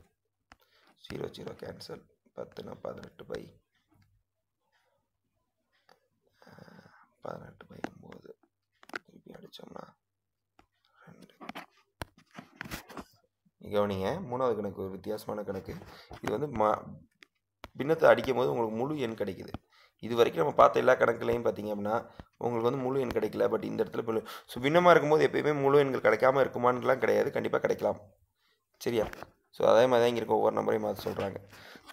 ஜீரோ ஜீரோ கேன்சல் பத்துனா பதினெட்டு பை பதினெட்டு பை ஒம்பது திருப்பி அடித்தோம்னா ரெண்டு. கவனிங்க மூணாவது கணக்கு ஒரு வித்தியாசமான கணக்கு. இது வந்து மா பின்னத்தை அடிக்கும் போது உங்களுக்கு முழு எண் கிடைக்குது. இது வரைக்கும் நம்ம பார்த்த எல்லா கணக்குலையும் பார்த்தீங்க அப்படின்னா உங்களுக்கு வந்து முழு எண் கிடைக்கல. பட் இந்த இடத்துல ஸோ பின்னமாக இருக்கும்போது எப்பயுமே முழு எண்கள் கிடைக்காம இருக்குமான்லாம் கிடையாது. கண்டிப்பாக கிடைக்கலாம். சரியா? ஸோ அதே மாதிரி தான் இங்கே இருக்க ஒவ்வொரு நம்பரையும் மாற்ற சொல்கிறாங்க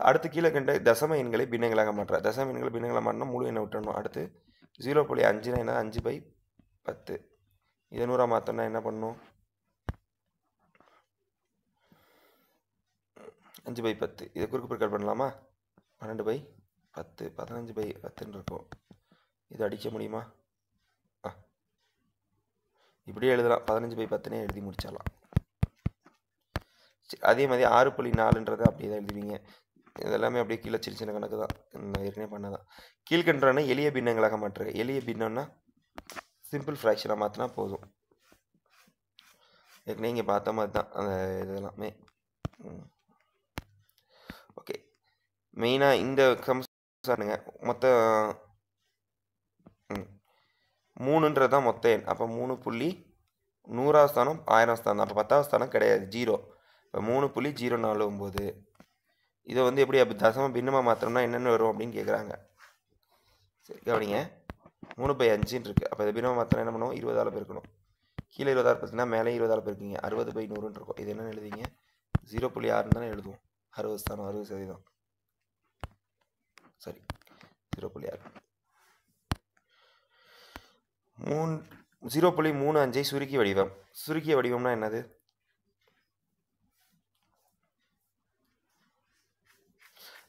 அடுத்து கீழே கண்ட தசம எண்களை பின்னங்களாக மாற்ற தசம எண்களை பின்னங்களாக மாற்றினா முழு எண்ணை விட்டுறணும். அடுத்து ஜீரோ புள்ளி அஞ்சுனா என்ன? அஞ்சு பை பத்து. இதை நூறாக மாற்றோம்னா என்ன பண்ணணும் அஞ்சு பை பத்து. இதை குறுக்கு பெருக்கல் பண்ணலாமா? பன்னெண்டு பை பத்து பதினஞ்சு பை பத்துன்னு இருக்கும். இது அடிக்க முடியுமா? ஆ. இப்படியே எழுதலாம். பதினஞ்சு பை பத்துனே எழுதி முடிச்சிடலாம். அதே மாதிரி ஆறு புள்ளி நாலுன்றதை அப்படியே தான் எழுதுவீங்க. இதெல்லாமே அப்படியே கீழே சின்ன சின்ன கணக்கு தான். ஏற்கனவே பண்ணதான். கீழ்கண்டான எளிய பின்னங்களாக மாற்று எளிய பின்னம்னா சிம்பிள் ஃப்ராக்ஷனாக மாற்றினா போதும். ஏற்கனவே இங்கே பார்த்த மாதிரி தான் அந்த இதெல்லாமே. ஓகே. மெயினாக இந்த சாருங்க. மொத்த ம். மூணுன்றது தான் மொத்த எண். அப்போ மூணு புள்ளி நூறாவது ஸ்தானம் ஆயிரம் ஸ்தானம். அப்போ பத்தாவது ஸ்தானம் கிடையாது. ஜீரோ. இப்போ மூணு புள்ளி ஜீரோ நாலு ஒம்பது. இதை வந்து எப்படி அப்போ தசம பின்னமாக மாற்றணும்னா என்னென்ன வரும் அப்படின்னு கேட்குறாங்க சரி கவனிங்க. மூணு பை அஞ்சுன்னு இருக்குது அப்போ இதை பின்னமாக மாத்திரம் என்ன பண்ணுவோம்? இருபதால் பெருக்கணும் கீழே இருபதாறு பார்த்தீங்கன்னா மேலே இருபதால் பெருக்குங்க அறுபது பை நூறுன்னு இருக்கும். இது என்னென்னு எழுதிங்க ஜீரோ புள்ளி ஆறுன்னு தானே எழுதுவோம். அறுபது ஸ்தானம் அறுபது சதவீதம். ஜீரோ புள்ளி ஆறு மூணு ஜீரோ புள்ளி மூணு அஞ்சை சுருக்கி வடிவம். சுருக்கிய வடிவம்னா என்னது?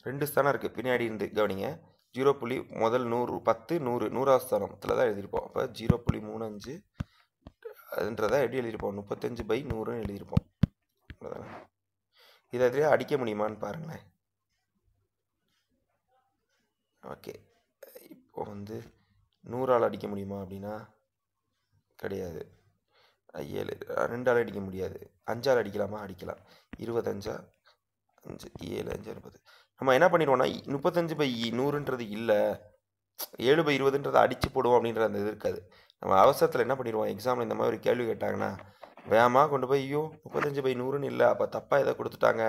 ரெண்டு ஸ்தானம் இருக்குது பின்னாடி இருந்து கவனிங்க. ஜீரோ புள்ளி முதல் நூறு பத்து நூறு நூறாவது ஸ்தானத்தில் தான் எழுதியிருப்போம். அப்போ ஜீரோ புள்ளி மூணு அஞ்சு அதுன்றதை எப்படி எழுதியிருப்போம்? முப்பத்தஞ்சு பை நூறுன்னு எழுதியிருப்போம். இதை அதிலே அடிக்க முடியுமான்னு பாருங்களேன். ஓகே. இப்போ வந்து நூறால் அடிக்க முடியுமா அப்படின்னா கிடையாது. ஏழு ரெண்டால் அடிக்க முடியாது. அஞ்சால் அடிக்கலாமா? அடிக்கலாம். இருபத்தஞ்சா? அஞ்சு ஏழு அஞ்சு முப்பது. நம்ம என்ன பண்ணிடுவோம்னா முப்பத்தஞ்சு பை நூறுன்றது இல்லை ஏழு பை இருபதுன்றதை அடித்து போடுவோம் அப்படின்ற அந்த இது இருக்காது. நம்ம அவசரத்தில் என்ன பண்ணிடுவோம்? எக்ஸாமில் இந்த மாதிரி ஒரு கேள்வி கேட்டாங்கன்னா வேகமாக கொண்டு போய் ஐயோ முப்பத்தஞ்சு பை நூறுன்னு இல்லை அப்போ தப்பாக எதை கொடுத்துட்டாங்க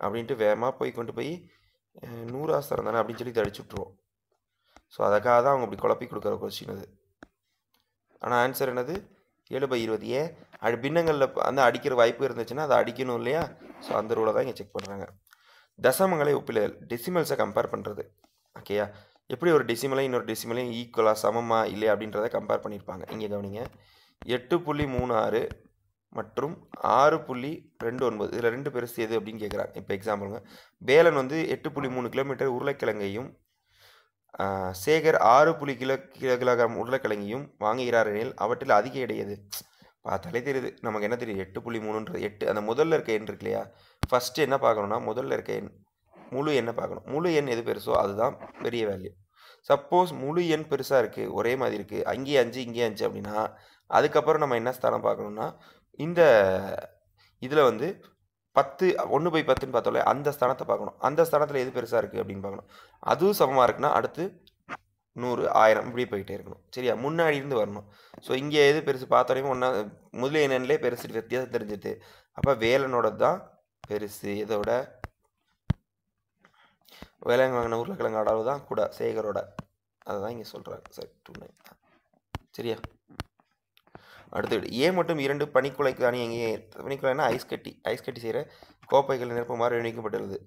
அப்படின்ட்டு வேகமாக போய் கொண்டு போய் நூறாசரம் தானே அப்படின்னு சொல்லி தடிச்சு விட்ருவோம் ஸோ அதுக்காக தான் அவங்க இப்படி குழப்பி கொடுக்குற கொஸ்டின் அது. ஆனால் ஆன்சர் என்னது? ஏழு பை இருபது. ஏ அடி பின்னங்களில் அந்த அடிக்கிற வாய்ப்பு இருந்துச்சுன்னா அதை அடிக்கணும் இல்லையா? ஸோ அந்த ரூலை தான் இங்கே செக் பண்ணுறாங்க தசமங்களை ஒப்பிடுதல் டெசிமல்ஸை கம்பேர் பண்ணுறது ஓகேயா எப்படி ஒரு டெசிமலையும் இன்னொரு டெசிமலையும் ஈக்குவலாக சமமாக இல்லையா அப்படின்றத கம்பேர் பண்ணியிருப்பாங்க இங்கே கவனிங்க. எட்டு புள்ளி மூணு ஆறு மற்றும் ஆறு புள்ளி ரெண்டு ஒன்பது. இதில் ரெண்டு பெருசு எது அப்படின்னு கேட்குறாங்க இப்போ எக்ஸாம்பிளுங்க வேலன் வந்து எட்டு புள்ளி மூணு கிலோமீட்டர் உருளைக்கிழங்கையும் சேகர் ஆறு புள்ளி கிலோ கிலோ கிலோகிராம் உருளைக்கிழங்கையும் வாங்குகிறார் எனில் அவற்றில் அதிக எடையது பார்த்தாலே தெரியுது. நமக்கு என்ன தெரியுது எட்டு புள்ளி மூணுன்றது எட்டு. அந்த முதல்ல இருக்க எண் இருக்கு இல்லையா? ஃபஸ்ட்டு என்ன பார்க்கணும்னா முதல்ல இருக்க எண் முழு எண்ணை பார்க்கணும். முழு எண் எது பெருசோ அதுதான் பெரிய வேல்யூ சப்போஸ் முழு எண் பெருசாக இருக்குது ஒரே மாதிரி இருக்குது அங்கேயே அஞ்சு இங்கேயே அஞ்சு அப்படின்னா அதுக்கப்புறம் நம்ம என்ன ஸ்தானம் பார்க்கணும்னா இந்த இதில் வந்து பத்து ஒன்று பை பத்துன்னு பார்த்தோம்ல அந்த ஸ்தானத்தை பார்க்கணும். அந்த ஸ்தானத்தில் எது பெருசாக இருக்குது அப்படின்னு பார்க்கணும். அதுவும் சமமாக இருக்குன்னா அடுத்து நூறு ஆயிரம் இப்படி போயிட்டே இருக்கணும். சரியா? முன்னாடி இருந்து வரணும். ஸோ இங்கே எது பெருசு பார்த்தோடையும் ஒன்றா முதலிய என்னன்னே பெருசு வித்தியாசம் தெரிஞ்சுது அப்போ வேலனோட தான் பெருசு. இதோட வேளாண் வாங்கின உருளைக்கிழங்கு அளவு தான் கூட சேகரோட. அதை தான் இங்கே சொல்கிறாங்க சரி டூ நைன் சரியா? அடுத்து ஏ மற்றும் இரண்டு பனிக்குலைக்கு அணி எங்கே பனிக்குலைனா ஐஸ் கட்டி ஐஸ் கட்டி செய்கிற கோப்பைகள் நிரப்புமாறு இணைக்கப்பட்டுள்ளது.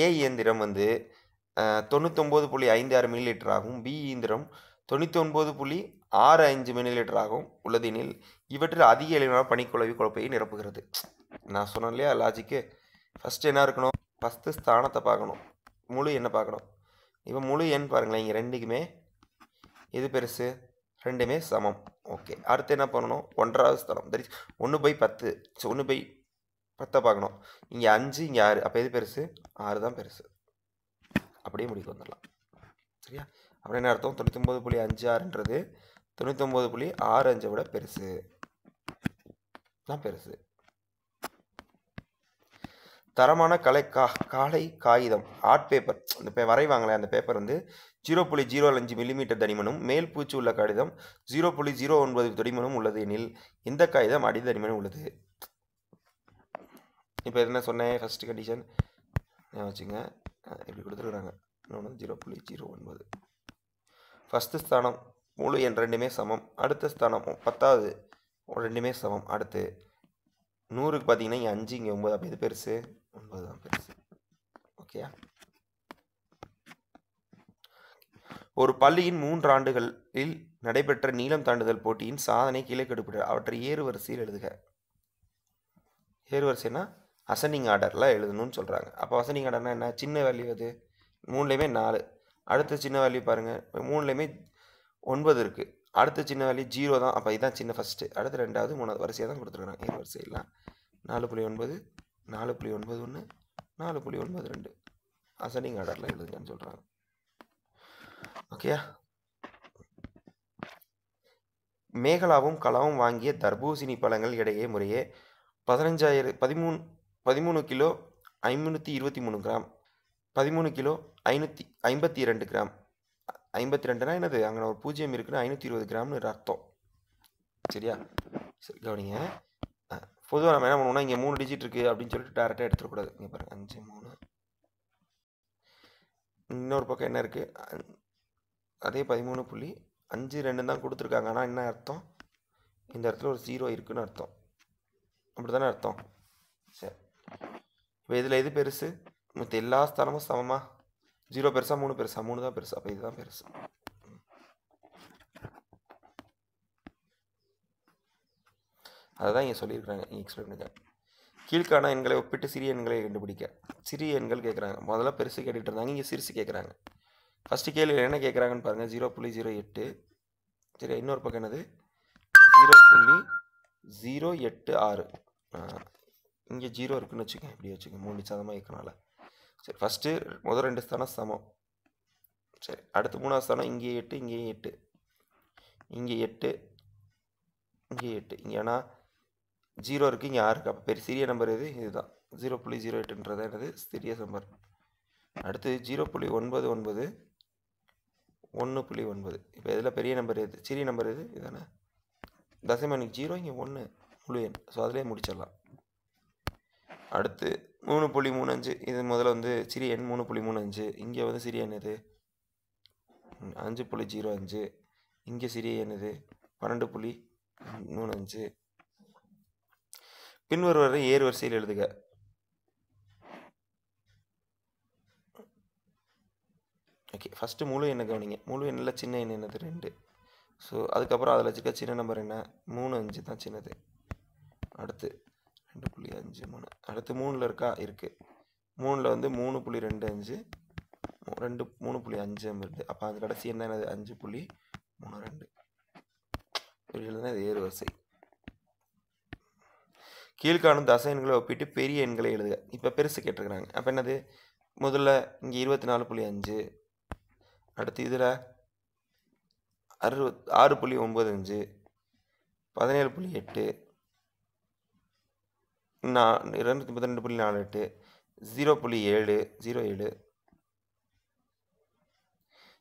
ஏ இயந்திரம் வந்து தொண்ணூத்தொம்பது புள்ளி ஐந்து ஆறு மில்லி லிட்டர் ஆகும். பி இயந்திரம் தொண்ணூத்தொன்பது புள்ளி ஆறு அஞ்சு மில்லி லிட்டர் ஆகும் உள்ளதெனில் இவற்றில் அதிக எளிமையான பனிக்குழவி குழப்பையை நிரப்புகிறது. நான் சொன்னேன் இல்லையா லாஜிக்கு ஃபஸ்ட்டு என்ன இருக்கணும்? ஃபஸ்ட்டு ஸ்தானத்தை பார்க்கணும். முழு எண்ணை பார்க்கணும். இப்போ முழு எண் பாருங்களேன் இங்கே ரெண்டுக்குமே. எது பெருசு? ரெண்டுமே சமம். ஓகே அடுத்து என்ன பண்ணணும்? ஒன்றாவது ஸ்தலம். தட் இஸ் ஒன்று பை பத்து. ஸோ ஒன்று பை பத்தை பார்க்கணும். இங்கே அஞ்சு இங்கே ஆறு. அப்போ எது பெருசு? ஆறு தான் பெருசு. அப்படியே முடிக்க வந்துடலாம். சரியா? அப்படி என்ன அர்த்தம்? தொண்ணூத்தொம்பது புள்ளி அஞ்சு ஆறுன்றது தொண்ணூத்தொம்பது புள்ளி ஆறு அஞ்சை விட பெருசு. தான் பெருசு. தரமான கலை கா காலை காகிதம். ஆர்ட் பேப்பர் அந்த பே வரைவாங்களே அந்த பேப்பர் வந்து ஜீரோ புள்ளி ஜீரோ அஞ்சு மில்லிமீட்டர் தடிமனும் மேல் பூச்சி உள்ள காகிதம் ஜீரோ புள்ளி ஜீரோ ஒன்பது தடிமனும் உள்ளது. எனில் இந்த காகிதம் அடி தடிமனும் உள்ளது. இப்போ என்ன சொன்னேன்? ஃபஸ்ட் கண்டிஷன் வச்சுங்க. இப்படி கொடுத்துருக்குறாங்க. இன்னொன்று ஜீரோ புள்ளி ஜீரோ ஒன்பது. ஃபஸ்ட்டு ஸ்தானம் முழு எண் ரெண்டுமே சமம். அடுத்த ஸ்தானம் பத்தாவது ரெண்டுமே சமம். அடுத்து நூறுக்கு பார்த்தீங்கன்னா இங்கே அஞ்சு இங்கே ஒம்பது அப்போ இது பெருசு? ஒன்பது தான் பெருசு. ஓகேயா? ஒரு பள்ளியின் மூன்று ஆண்டுகளில் நடைபெற்ற நீளம் தாண்டுதல் போட்டியின் சாதனை கீழே கெடுப்பிட அவற்றை ஏறு வரிசையில் எழுதுக ஏறுவரிசைனா அசனிங் ஆர்டரில் எழுதணும்னு சொல்கிறாங்க அப்போ அசனிங் ஆர்டர்னா என்ன? சின்ன வேல்யூ அது. மூணுலேயுமே நாலு. அடுத்த சின்ன வேல்யூ பாருங்கள் மூணுலேயுமே ஒன்பது இருக்குது அடுத்த சின்ன வேல்யூ ஜீரோ தான். அப்போ இதுதான் சின்ன ஃபஸ்ட்டு அடுத்து ரெண்டாவது மூணாவது வரிசையாக தான் கொடுத்துருக்குறாங்க ஏறு வரிசையெல்லாம் நாலு புள்ளி ஒன்பது நாலு புள்ளி ஒன்பது ஒன்று நாலு புள்ளி ஒன்பது ரெண்டு. அசனிங் ஆர்டரில் எழுதுங்கன்னு சொல்கிறாங்க ஓகேயா மேகலாவும் கலாவும் வாங்கிய தர்பூசணி பழங்கள் இடையே முறையே பதினஞ்சாயிரம் பதிமூணு பதிமூணு கிலோ ஐநூற்றி இருபத்தி மூணு கிராம் பதிமூணு கிலோ ஐநூற்றி ஐம்பத்தி ரெண்டு கிராம். ஐம்பத்தி ரெண்டுனா என்னது? அங்கே ஒரு பூஜ்ஜியம் இருக்குன்னு ஐநூற்றி இருபது கிராம்னு ரத்தம் அர்த்தம். சரியா? சரி கவனிங்க. பொதுவாக நம்ம என்ன பண்ணுவோம்னா இங்கே மூணு டிஜிட் இருக்குது அப்படின்னு சொல்லிட்டு டேரெக்டாக எடுத்துடக்கூடாது இங்கே பாருங்கள் அஞ்சு மூணு. இன்னொரு பக்கம் என்ன இருக்குது அதே பதிமூணு புள்ளி அஞ்சு ரெண்டு தான் கொடுத்துருக்காங்க. ஆனால் என்ன அர்த்தம்? இந்த இடத்துல ஒரு ஜீரோ இருக்குதுன்னு அர்த்தம். அப்படி தானே அர்த்தம்? சரி. இப்போ இதில் எது பெருசு? மற்ற எல்லா ஸ்தலமும் சமமாக ஜீரோ பெருசாக மூணு பெருசாக மூணு தான் பெருசு. அப்போ இதுதான் பெருசு. அதுதான் இங்கே சொல்லியிருக்கிறாங்க. இங்கே எக்ஸ்பிளைன் பண்ணிக்க கீழ்காண எண்களை ஒப்பிட்டு சிறிய எண்களை கண்டுபிடிக்க. சிறிய எண்கள் கேட்குறாங்க முதல்ல பெருசு கேட்டுகிட்டு இருந்தாங்க. இங்கே சிறுசு கேட்குறாங்க ஃபஸ்ட்டு கேள்வி என்ன கேட்குறாங்கன்னு பாருங்கள் ஜீரோ புள்ளி ஜீரோ எட்டு. சரி இன்னொரு பக்கம் என்னது? ஜீரோ புள்ளி ஜீரோ எட்டு ஆறு. இங்கே ஜீரோ இருக்குன்னு வச்சுக்கோங்க. இப்படி வச்சுக்கோங்க. மூணு சதமாக இருக்கனால. சரி ஃபஸ்ட்டு முதல் ரெண்டு ஸ்தானம் சமம். சரி அடுத்து மூணாவது ஸ்தானம் இங்கே எட்டு இங்கேயும் எட்டு. இங்கே எட்டு இங்கே எட்டு. இங்கே ஏன்னா ஜீரோ இருக்குது இங்கே ஆறு அப்போ பெரிய சிறிய நம்பர் எது? இதுதான். ஜீரோ புள்ளி ஜீரோ எட்டுன்றது என்னது? சிறிய நம்பர் அடுத்து ஜீரோ புள்ளி ஒன்பது ஒன்பது. ஒன்று புள்ளி ஒன்பது. இப்போ இதில் பெரிய நம்பர் எது? சிறிய நம்பர் எது? இதானே? தசமணிக்கு ஜீரோ இங்கே ஒன்று முழு எண். ஸோ அதிலே முடிச்சிடலாம். அடுத்து மூணு புள்ளி மூணு அஞ்சு. இது முதல்ல வந்து சிறிய எண் மூணு புள்ளி மூணு அஞ்சு. இங்கே வந்து சிறிய எண் இது அஞ்சு புள்ளி ஜீரோ அஞ்சு. இங்கே சிறிய எண் இது பன்னெண்டு புள்ளி மூணு அஞ்சு. பின்வருவரை ஏறு வரிசையில் எழுதுக. ஓகே ஃபஸ்ட்டு முழு எண்ணை கவனிங்க. முழு எண்ணில் சின்ன எண்ணெய் என்னது? ரெண்டு. ஸோ அதுக்கப்புறம் அதில் வச்சுக்க சின்ன நம்பர் என்ன? மூணு அஞ்சு தான் சின்னது. அடுத்து ரெண்டு புள்ளி அஞ்சு மூணு. அடுத்து மூணில் இருக்கா? இருக்குது மூணில் வந்து மூணு புள்ளி ரெண்டு அஞ்சு ரெண்டு மூணு புள்ளி அஞ்சு வருது. அப்போ அந்த கடைசி என்ன என்னது? அஞ்சு புள்ளி மூணு ரெண்டு. இப்படி இது ஏறு வரிசை. கீழ்காணும் தச எண்களை ஒப்பிட்டு பெரிய எண்களை எழுதுக. இப்போ பெருசு கேட்டிருக்கிறாங்க. அப்போ என்னது? முதல்ல இங்கே இருபத்தி நாலு புள்ளி அஞ்சு அடுத்து இதில் அறுபத் ஆறு புள்ளி ஒம்பது அஞ்சு பதினேழு புள்ளி எட்டு நான் இரநூத்தி முப்பத்தி புள்ளி நாலு எட்டு ஜீரோ புள்ளி ஏழு ஜீரோ ஏழு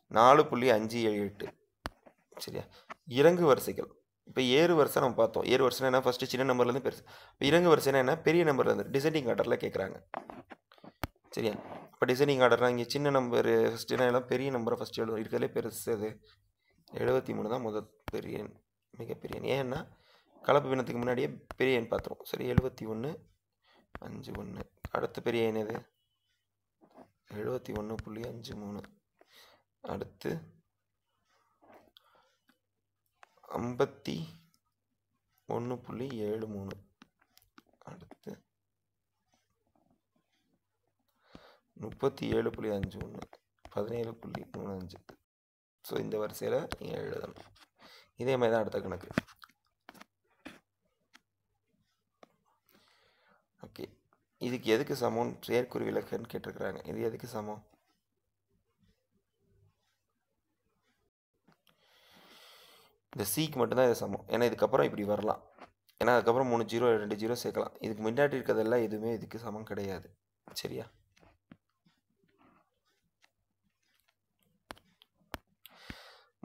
நாலு புள்ளி அஞ்சு ஏழு எட்டு. சரியா? இறங்கு வரிசைகள். இப்போ ஏறு வரிசை நம்ம பார்த்தோம். ஏறு வரிசைனா என்ன? ஃபஸ்ட்டு சின்ன நம்பர்லேருந்து பெருசு. இப்போ இறங்கு வரிசைனா என்ன? பெரிய நம்பர்லேருந்து டிசைனிங் ஆர்டரில் கேட்குறாங்க சரியா? இப்போ டிசைனிங் ஆர்டர்னால் இங்கே சின்ன நம்பர் ஃபஸ்ட்டு எல்லாம் பெரிய நம்பரை ஃபஸ்ட்டு எழுதும் இருக்கிறதுலே பெருசு அது. எழுபத்தி மூணு தான் முதல் பெரிய எண் மிகப்பெரிய. எண் ஏன்னா கலப்பு பின்னத்துக்கு முன்னாடியே பெரிய எண் பார்த்துருவோம். சரி எழுபத்தி ஒன்று அஞ்சு ஒன்று அடுத்த பெரிய எண் எது? எழுபத்தி ஒன்று புள்ளி அஞ்சு மூணு. அடுத்து ஐம்பத்தி ஒன்று புள்ளி ஏழு மூணு. அடுத்து முப்பத்தி ஏழு புள்ளி அஞ்சு ஒன்று பதினேழு புள்ளி மூணு அஞ்சு. ஸோ இந்த வரிசையில் நீங்கள் எழுதணும். இதே மாதிரி தான் அடுத்த கணக்கு. ஓகே இதுக்கு எதுக்கு சமம்? செயற்குறி விளக்குன்னு கேட்டிருக்கிறாங்க. இது எதுக்கு சமம்? இந்த சிக்கு மட்டும்தான் இது சமம். ஏன்னா இதுக்கப்புறம் இப்படி வரலாம். ஏன்னா அதுக்கப்புறம் மூணு ஜீரோ ரெண்டு ஜீரோ சேர்க்கலாம். இதுக்கு முன்னாடி இருக்கிறதெல்லாம் எதுவுமே இதுக்கு சமம் கிடையாது. சரியா?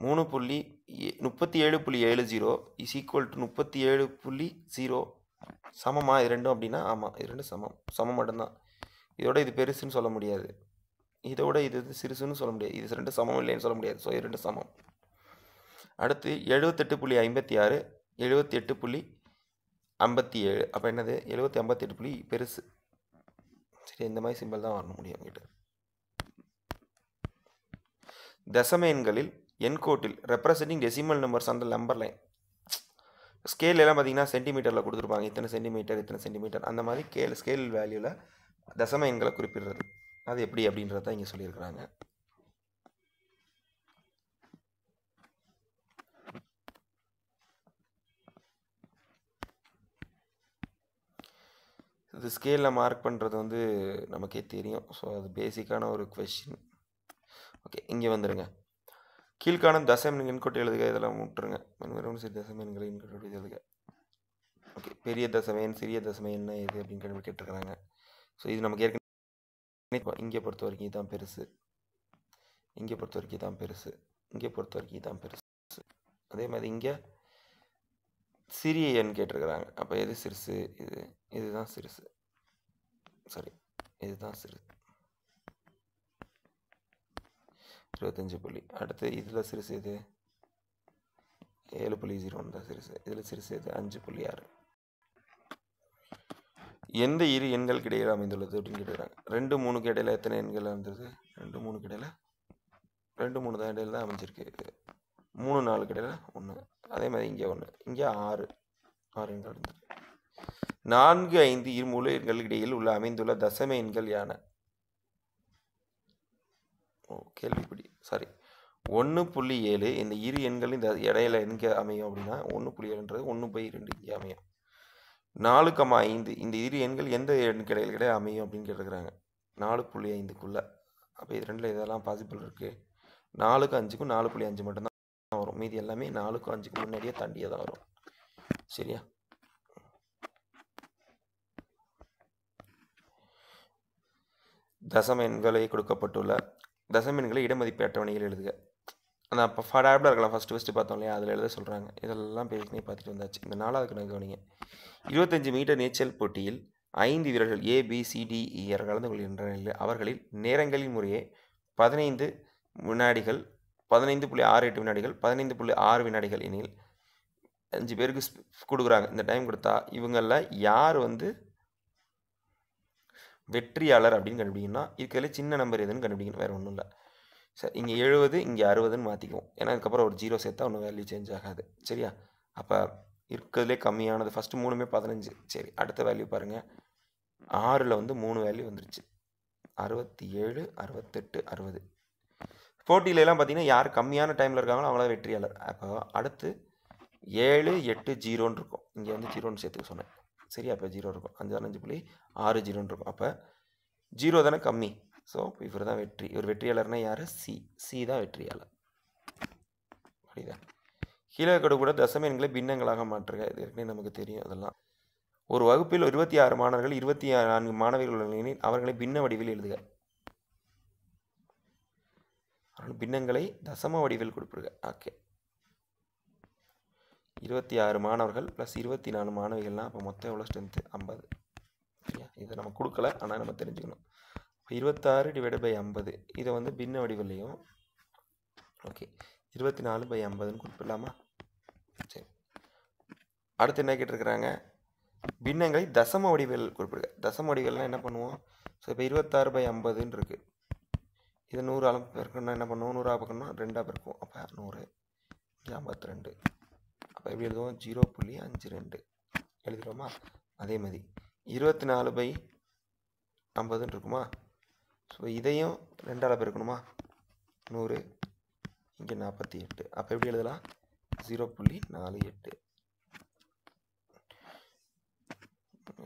மூணு புள்ளி ஏ- முப்பத்தி ஏழு புள்ளி ஏழு ஜீரோ இஸ் ஈக்குவல் டு முப்பத்தி ஏழு புள்ளி ஜீரோ. சமமா இது ரெண்டும் அப்படின்னா ஆமாம் இது ரெண்டும் சமம். சமம் மட்டும்தான். இதோட இது பெருசுன்னு சொல்ல முடியாது. இதோட இது வந்து சிறுசுன்னு சொல்ல முடியாது. இது ரெண்டு சமம் இல்லைன்னு சொல்ல முடியாது. ஸோ இது ரெண்டு சமம். அடுத்து எழுபத்தெட்டு புள்ளி ஐம்பத்தி ஆறு எழுபத்தி எட்டு புள்ளி ஐம்பத்தி ஏழு. அப்போ என்னது? எழுபத்தி ஐம்பத்தெட்டு புள்ளி பெருசு. சரி இந்த மாதிரி சிம்பிள் தான் வரணும் முடியும் கிட்ட தசம எண்களில் எண்கோட்டில் ரெப்ரசன்டிங் டெசிமல் நம்பர்ஸ் அந்த நம்பர் லைன் ஸ்கேல் எல்லாம் பார்த்தீங்கன்னா சென்டிமீட்டரில் கொடுத்துருப்பாங்க. இத்தனை சென்டிமீட்டர் இத்தனை சென்டிமீட்டர் அந்த மாதிரி கேல் ஸ்கேல் வேல்யூவில் தசம எண்களை குறிப்பிடுறது. அது எப்படி அப்படின்றத தான் இங்கே சொல்லியிருக்கிறாங்க. இது ஸ்கேலில் மார்க் பண்ணுறது வந்து நமக்கே தெரியும். ஸோ அது பேசிக்கான ஒரு கொஷின் ஓகே இங்கே வந்துடுங்க கீழ்காணும் தசம எண்கொட்டை எழுதுக இதெல்லாம் விட்டுருங்க வெறும் சரி தசம எண்களை எண்கொட்டை எழுதுக. ஓகே பெரிய தசம எண் சிறிய தசம என்ன இது அப்படின்னு கேள்வி கேட்டிருக்கிறாங்க. ஸோ இது நமக்கு ஏற்கனவே இங்கே பொறுத்த வரைக்கும் இதுதான் பெருசு. இங்கே பொறுத்த வரைக்கும் தான் பெருசு. இங்கே பொறுத்த வரைக்கும் இதுதான் பெருசு. அதே மாதிரி இங்கே சிறிய எண் கேட்டிருக்கிறாங்க. அப்போ எது சிறுசு? இது இதுதான் சிறுசு. சாரி இதுதான் சிறுசு. இருபத்தஞ்சு புள்ளி. அடுத்து இதில் சிறுசு இது ஏழு புள்ளி ஜீரோ ஒன் தான் சிறுசு. இதில் சிறுசு இது அஞ்சு புள்ளி ஆறு. எந்த இரு எண்களுக்கு இடையில் அமைந்துள்ளது அப்படின்னு கேட்டுக்கிறாங்க. ரெண்டு மூணுக்கு இடையில் எத்தனை எண்கள் அமைந்தது? ரெண்டு மூணுக்கு இடையில்? ரெண்டு மூணு தான் இடையில தான் அமைஞ்சிருக்கு. மூணு நாலுக்கு இடையில் ஒன்று அதே மாதிரி இங்கே ஒன்று இங்கே ஆறு. ஆறு எண்கள் இருந்தது நான்கு ஐந்து இரு மூல எண்களுக்கு இடையில் உள்ள அமைந்துள்ள தசம எண்கள் யானை? கேள்விப்படி சாரி. ஒன்று புள்ளி ஏழு இந்த இரு எண்கள் இந்த இடையில எங்கே அமையும் அப்படின்னா ஒன்று புள்ளி ஏழுன்றது ஒன்று பை ரெண்டு இங்கே அமையும். நாலு கம்மா ஐந்து இந்த இரு எண்கள் எந்த எண்ணுக்கு இடையில கிடையாது அமையும் அப்படின்னு கேட்டுருக்குறாங்க நாலு புள்ளி ஐந்துக்குள்ளே அப்போ இது ரெண்டில் இதெல்லாம் பாசிபிள் இருக்குது நாலுக்கும் அஞ்சுக்கும் நாலு புள்ளி அஞ்சு மட்டும்தான் வரும். மீதி எல்லாமே நாலுக்கும் அஞ்சுக்கும் முன்னாடியே தாண்டியே தான் வரும். சரியா? தசம எண்களை கொடுக்கப்பட்டுள்ள தசமீன்களை இடமதிப்பு அட்டவணையில் எழுதுக. அந்த அப்போ ஃபடாப்டாக இருக்கலாம். ஃபஸ்ட்டு ஃபஸ்ட்டு பார்த்தோம் இல்லையா? அதில் எழுத சொல்கிறாங்க இதெல்லாம் பேசினே பார்த்துட்டு வந்தாச்சு. இந்த நாலாவது கணக்கு கவனிங்க. இருபத்தஞ்சு மீட்டர் நீச்சல் போட்டியில் ஐந்து வீரர்கள் ஏ பி சி கலந்து கொள்கின்றனர். அவர்களில் நேரங்களின் முறையே பதினைந்து வினாடிகள் பதினைந்து புள்ளி ஆறு எட்டு வினாடிகள் பதினைந்து புள்ளி ஆறு வினாடிகள் எனில் அஞ்சு பேருக்கு கொடுக்குறாங்க. இந்த டைம் கொடுத்தா இவங்களில் யார் வந்து வெற்றியாளர் அப்படின்னு கண்டுபிடிக்கணும்னா இருக்கிறதுல சின்ன நம்பர் எதுன்னு கண்டுபிடிக்கணும் வேறு ஒன்றும் இல்லை. சரி இங்கே எழுபது இங்கே அறுபதுன்னு மாற்றிக்குவோம் ஏன்னா அதுக்கப்புறம் ஒரு ஜீரோ சேர்த்தா ஒன்றும் வேல்யூ சேஞ்ச் ஆகாது. சரியா? அப்போ இருக்கிறதுலே கம்மியானது. ஃபஸ்ட்டு மூணுமே பதினஞ்சு. சரி அடுத்த வேல்யூ பாருங்கள் ஆறில் வந்து மூணு வேல்யூ வந்துருச்சு. அறுபத்தி ஏழு அறுபத்தெட்டு அறுபது போட்டியிலலாம் பார்த்திங்கன்னா பார்த்தீங்கன்னா யார் கம்மியான டைமில் இருக்காங்களோ அவங்கள வெற்றியாளர். அப்போ அடுத்து ஏழு எட்டு ஜீரோன்னு இருக்கும். இங்கே வந்து ஜீரோன்னு சேர்த்துக்க சொன்னேன். சரி அப்போ ஜீரோ இருக்கும். அஞ்சு அஞ்சு புள்ளி ஆறு ஜீரோன்னு இருக்கும். அப்போ ஜீரோ தானே கம்மி. ஸோ இவர் தான் வெற்றி. இவர் வெற்றியாளர்னா யார்? சி சி தான் வெற்றியாளர். புரியுதா? கீழே கூட தசம எண்களை பின்னங்களாக மாற்றுக. இது ஏற்கனவே நமக்கு தெரியும் அதெல்லாம். ஒரு வகுப்பில் இருபத்தி ஆறு மாணவர்கள் இருபத்தி நான்கு மாணவர்கள் உள்ள அவர்களை பின்ன வடிவில் எழுதுக. பின்னங்களை தசம வடிவில் கொடுப்பிருக்க ஓகே இருபத்தி ஆறு மாணவர்கள் ப்ளஸ் இருபத்தி நாலு மாணவிகள்லாம் அப்போ மொத்தம் எவ்வளோ ஸ்ட்ரென்த்து ஐம்பது. சரியா? இதை நம்ம கொடுக்கல ஆனால் நம்ம தெரிஞ்சுக்கணும். இப்போ இருபத்தாறு டிவைட் பை ஐம்பது. இதை வந்து பின்ன வடிவிலையும் ஓகே இருபத்தி நாலு பை ஐம்பதுன்னு குறிப்பிடலாமா சரி. அடுத்து என்ன கேட்டிருக்கிறாங்க? பின்னங்களை தசம வடிவில் குறிப்பிடுங்க. தசம வடிவெல்லாம் என்ன பண்ணுவோம்? ஸோ இப்போ இருபத்தாறு பை ஐம்பதுன்னு இருக்குது இது நூறு அளவு பெருக்கணும்னா என்ன பண்ணுவோம்? நூறாக பார்க்கணும்னா ரெண்டாக பெருக்கும் அப்போ நூறு ஐம்பத்தி ரெண்டு. அப்போ எப்படி எழுதுவோம் ஜீரோ புள்ளி அஞ்சு ரெண்டு எழுதுகிறோமா? அதே மாதிரி. இருபத்தி நாலு பை ஐம்பதுன்னு இருக்குமா? ஸோ இதையும் ரெண்டால் பெருக்கணுமா? நூறு. இங்கே நாற்பத்தி எட்டு. அப்போ எப்படி எழுதலாம்? ஜீரோ புள்ளி நாலு எட்டு.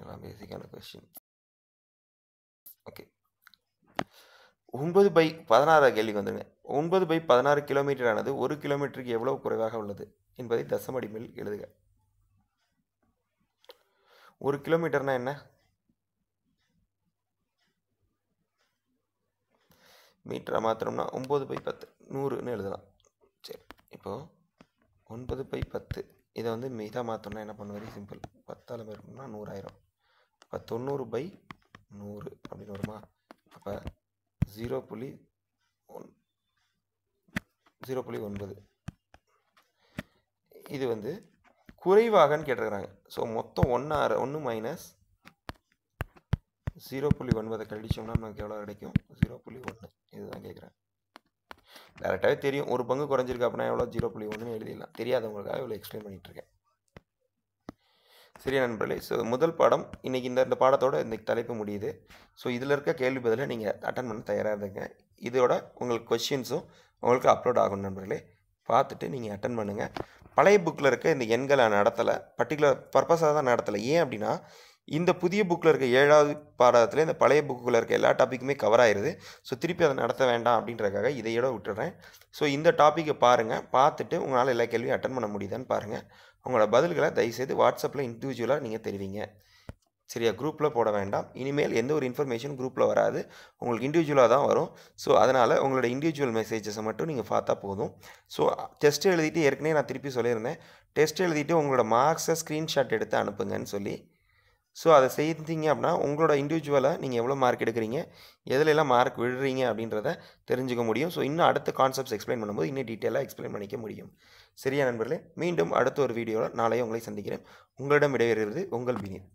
எல்லாம் பேசிக்கான கொஷின் ஓகே ஒன்பது பை பதினாறு கேள்விக்கு வந்துடுங்க ஒன்பது பை பதினாறு கிலோமீட்டர் ஆனது ஒரு கிலோமீட்டருக்கு எவ்வளவு குறைவாக உள்ளது? என்பதை தசமடிமையில் எழுதுக. ஒரு கிலோமீட்டர்னா என்ன? மீட்டரை மாத்திரம்னா ஒம்பது பை பத்து நூறுன்னு எழுதலாம். சரி இப்போது ஒன்பது பை பத்து இதை வந்து இதாக மாற்றோம்னா என்ன பண்ண வெரி சிம்பிள் பத்தால் இருக்கணும்னா நூறாயிரம். அப்போ தொண்ணூறு பை நூறு அப்படின்னு வருமா? அப்போ ஜீரோ புள்ளி ஒன் ஜீரோ புள்ளி ஒன்பது. இது வந்து குறைவாகன்னு கேட்டிருக்கிறாங்க. ஸோ மொத்தம் ஒன்று ஒன்று மைனஸ் ஜீரோ புள்ளி ஒன்பதை கழிச்சோம்னா நமக்கு எவ்வளோ கிடைக்கும்? ஜீரோ புள்ளி ஒன்று இதுதான் கேட்குறேன். டேரெக்டாகவே தெரியும். ஒரு பங்கு குறைஞ்சிருக்கு அப்படின்னா எவ்வளோ ஜீரோ புள்ளி ஒன்றுன்னு எழுதிடலாம். தெரியாதவங்களுக்காக இவ்வளோ எக்ஸ்பிளைன் பண்ணிகிட்ருக்கேன் சரி நண்பர்களே ஸோ முதல் பாடம் இன்றைக்கி இந்த இந்த பாடத்தோட இன்றைக்கி தலைப்பு முடியுது. ஸோ இதில் இருக்க கேள்வி பதிலை நீங்கள் அட்டன் பண்ண தயாராக இருந்தீங்க இதோட உங்களுக்கு கொஷின்ஸும் உங்களுக்கு அப்லோட் ஆகும் நண்பர்களே. பார்த்துட்டு நீங்கள் அட்டன் பண்ணுங்கள் பழைய புக்கில் இருக்க இந்த எண்களை நடத்தலை. பர்டிகுலர் பர்பஸாக தான் நடத்தலை. ஏன் அப்படின்னா இந்த புதிய புக்கில் இருக்க ஏழாவது பாடத்தில் இந்த பழைய புக்கில் இருக்க எல்லா டாப்பிக்குமே கவர் ஆயிடுது ஸோ திருப்பி அதை நடத்த வேண்டாம் அப்படின்றக்காக இதையோட விட்டுறேன். ஸோ இந்த டாப்பிக்கை பாருங்கள் பார்த்துட்டு உங்களால் எல்லா கேள்வியும் அட்டன் பண்ண முடியுதான்னு பாருங்கள் உங்களோட பதில்களை தயவுசெய்து வாட்ஸ்அப்பில் இண்டிவிஜுவலாக நீங்கள் தெரிவிங்க. சரியா குரூப்பில் போட வேண்டாம். இனிமேல் எந்த ஒரு இன்ஃபர்மேஷன் குரூப்பில் வராது. உங்களுக்கு இண்டிவிஜுவலாக தான் வரும். ஸோ அதனால் உங்களோட இண்டிவிஜுவல் மெசேஜஸை மட்டும் நீங்கள் பார்த்தா போதும். ஸோ டெஸ்ட் எழுதிட்டு ஏற்கனவே நான் திருப்பி சொல்லியிருந்தேன். டெஸ்ட் எழுதிட்டு உங்களோட மார்க்ஸை ஸ்க்ரீன்ஷாட் எடுத்து அனுப்புங்கன்னு சொல்லி. ஸோ அதை செய்தீங்க அப்படின்னா உங்களோட இண்டிவிஜுவலாக நீங்கள் எவ்வளோ மார்க் எடுக்கிறீங்க எதுலெல்லாம் மார்க் விழுறீங்க அப்படின்றத தெரிஞ்சுக்க முடியும். ஸோ இன்னும் அடுத்த கான்செப்ட்ஸ் எக்ஸ்பிளைன் பண்ணும்போது இன்னும் டீட்டெயிலாக எக்ஸ்பிளைன் பண்ணிக்க முடியும். சரியா நண்பர்களே மீண்டும் அடுத்த ஒரு வீடியோவில் நாளையே உங்களை சந்திக்கிறேன். உங்களிடம் இடைவெறுவது உங்கள் வினீத்.